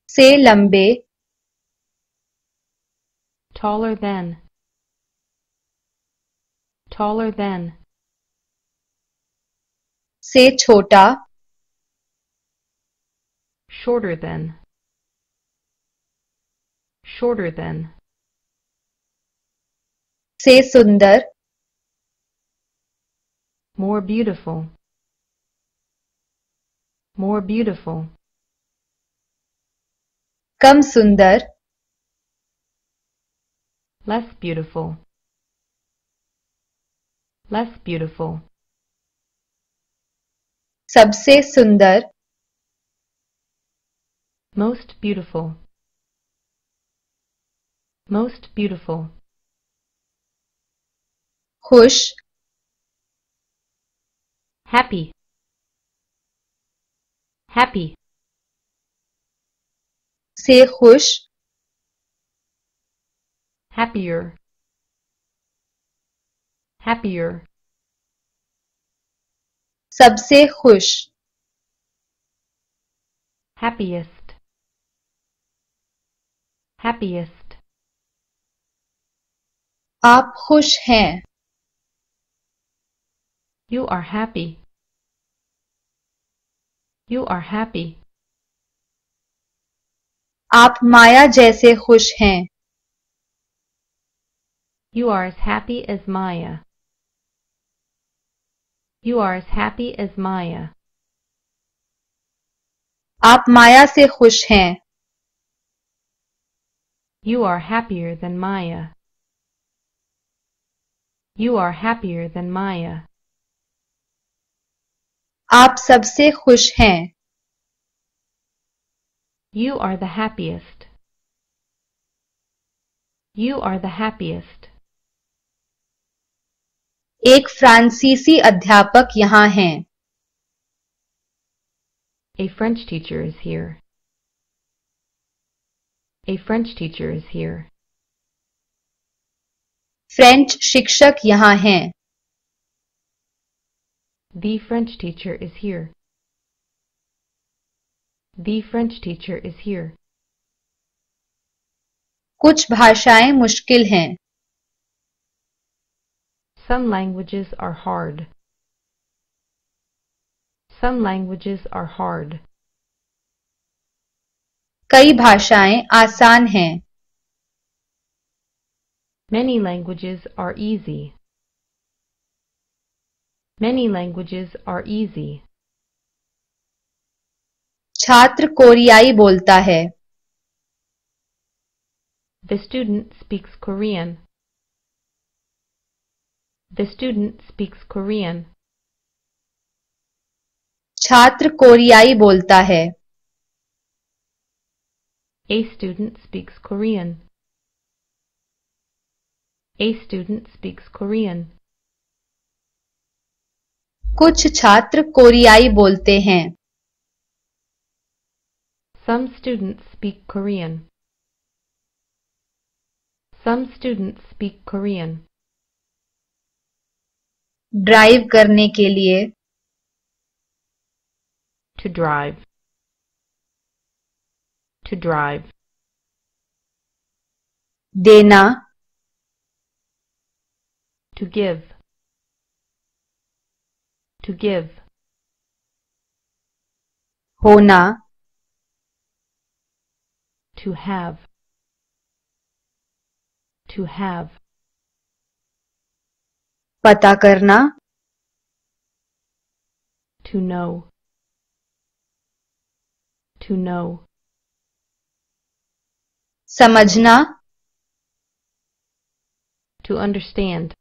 से लंबे Taller than. Taller than. से छोटा Shorter than. Shorter than. से सुंदर More beautiful. More beautiful. कम सुंदर Less beautiful. Less beautiful. सबसे सुंदर Most beautiful. Most beautiful. खुश Happy. Happy. से खुश Happier. Happier. सबसे खुश Happiest. Happiest. आप खुश हैं You are happy. You are happy. आप माया जैसे खुश हैं You are as happy as Maya. You are as happy as Maya. आप माया से खुश हैं You are happier than Maya. You are happier than Maya. आप सबसे खुश हैं You are the happiest. You are the happiest. एक फ्रांसीसी अध्यापक यहाँ हैं A French teacher is here. A French teacher is here. French शिक्षक यहाँ हैं The French teacher is here. The French teacher is here. कुछ भाषाएं मुश्किल हैं Some languages are hard. Some languages are hard. कई भाषाएँ आसान हैं Many languages are easy. Many languages are easy. छात्र कोरियाई बोलता है The student speaks Korean. The student speaks Korean. छात्र कोरियाई बोलता है A student speaks Korean. A student speaks Korean. कुछ छात्र कोरियाई बोलते हैं Some students speak Korean. Some students speak Korean. Drive करने के लिए To drive. to drive. Dena. To give. To give. Hona. To have. To have. Pata karna to know. To know. समझना To understand.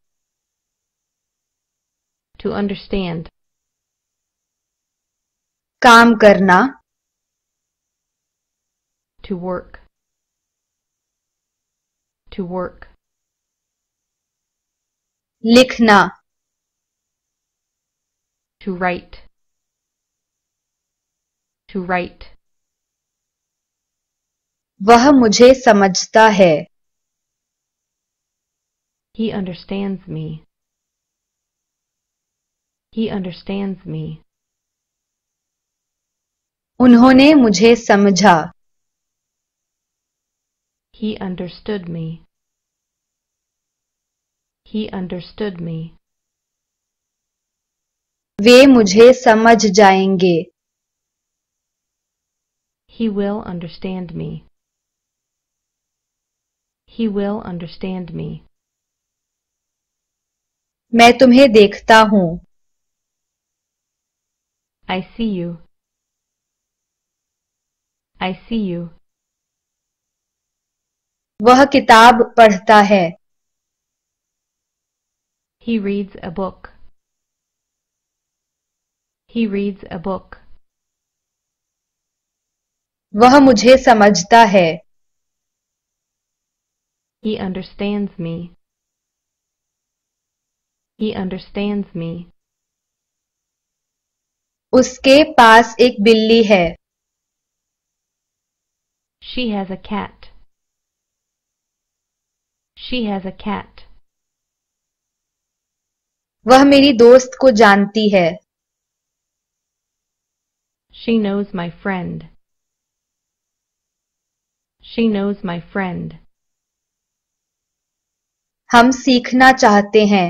To understand. काम करना To work. To work. लिखना To write. To write. वह मुझे समझता है He understands me. He understands me. उन्होंने मुझे समझा He understood me. He understood me. वे मुझे समझ जाएँगे He will understand me. He will understand me. मैं तुम्हें देखता हूँ I see you. I see you. वह किताब पढ़ता है He reads a book. He reads a book. वह मुझे समझता है He understands me. He understands me. उसके पास एक बिल्ली है She has a cat. She has a cat. वह मेरी दोस्त को जानती है She knows my friend. She knows my friend. हम सीखना चाहते हैं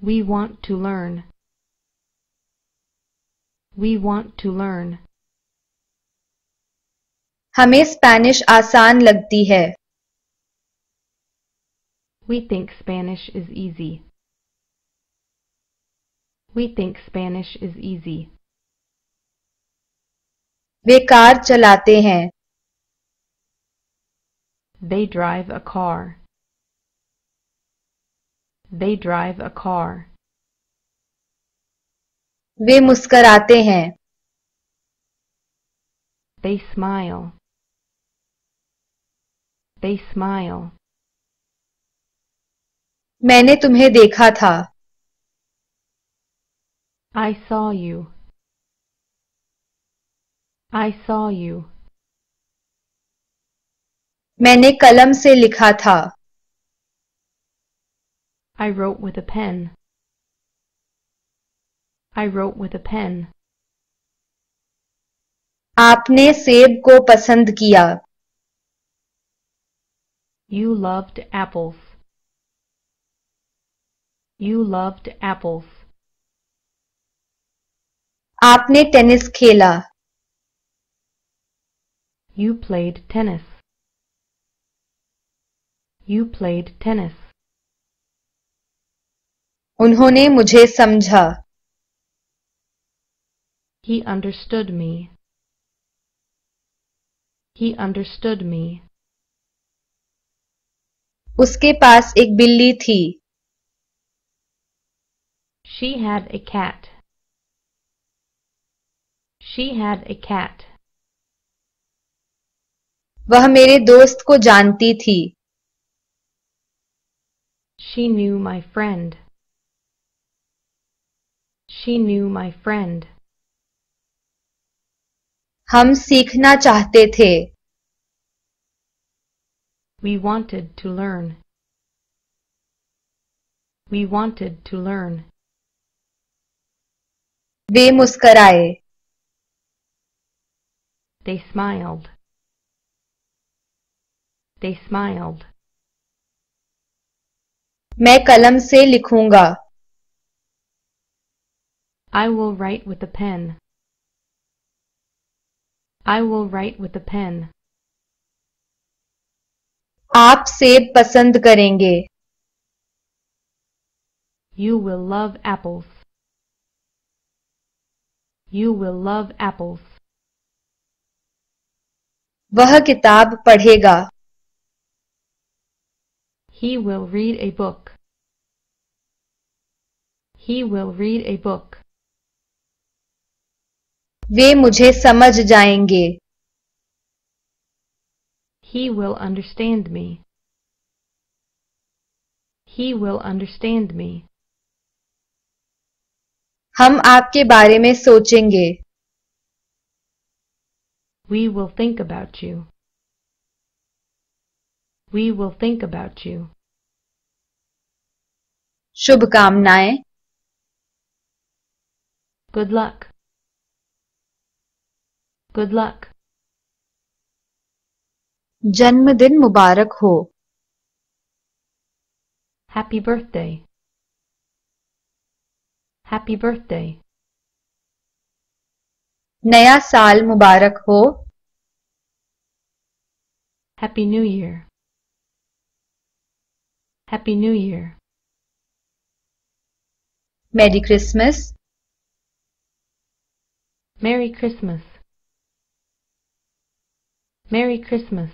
We want to learn. We want to learn. हमें स्पेनिश आसान लगती है We think Spanish is easy. We think Spanish is easy. वे कार चलाते हैं They drive a car. They drive a car. वे मुस्कराते हैं They smile. They smile. मैंने तुम्हें देखा था I saw you. I saw you. मैंने कलम से लिखा था I wrote with a pen. I wrote with a pen. आपने सेब को पसंद किया You loved apples. You loved apples. आपने टेनिस खेला You played tennis. You played tennis उन्होंने मुझे समझा। ही अंडरस्टुड मी ही अंडरस्टुड मी उसके पास एक बिल्ली थी। She had a cat she had a cat वह मेरे दोस्त को जानती थी। She knew my friend. She knew my friend. हम सीखना चाहते थे We wanted to learn. We wanted to learn. Way मुस्कराए They smiled. They smiled. मैं कलम से लिखूँगा I will write with a pen. I will write with a pen. आप सेब पसंद करेंगे You will love apples. You will love apples. वह किताब पढ़ेगा He will read a book. He will read a book. वे मुझे समझ जाएंगे He will understand me. He will understand me. हम आपके बारे में सोचेंगे We will think about you. We will think about you. शुभकामनाएं Good luck. Good luck. जन्मदिन मुबारक हो Happy birthday. Happy birthday. नया साल मुबारक हो Happy New Year. Happy New Year. Merry Christmas. Merry Christmas. Merry Christmas.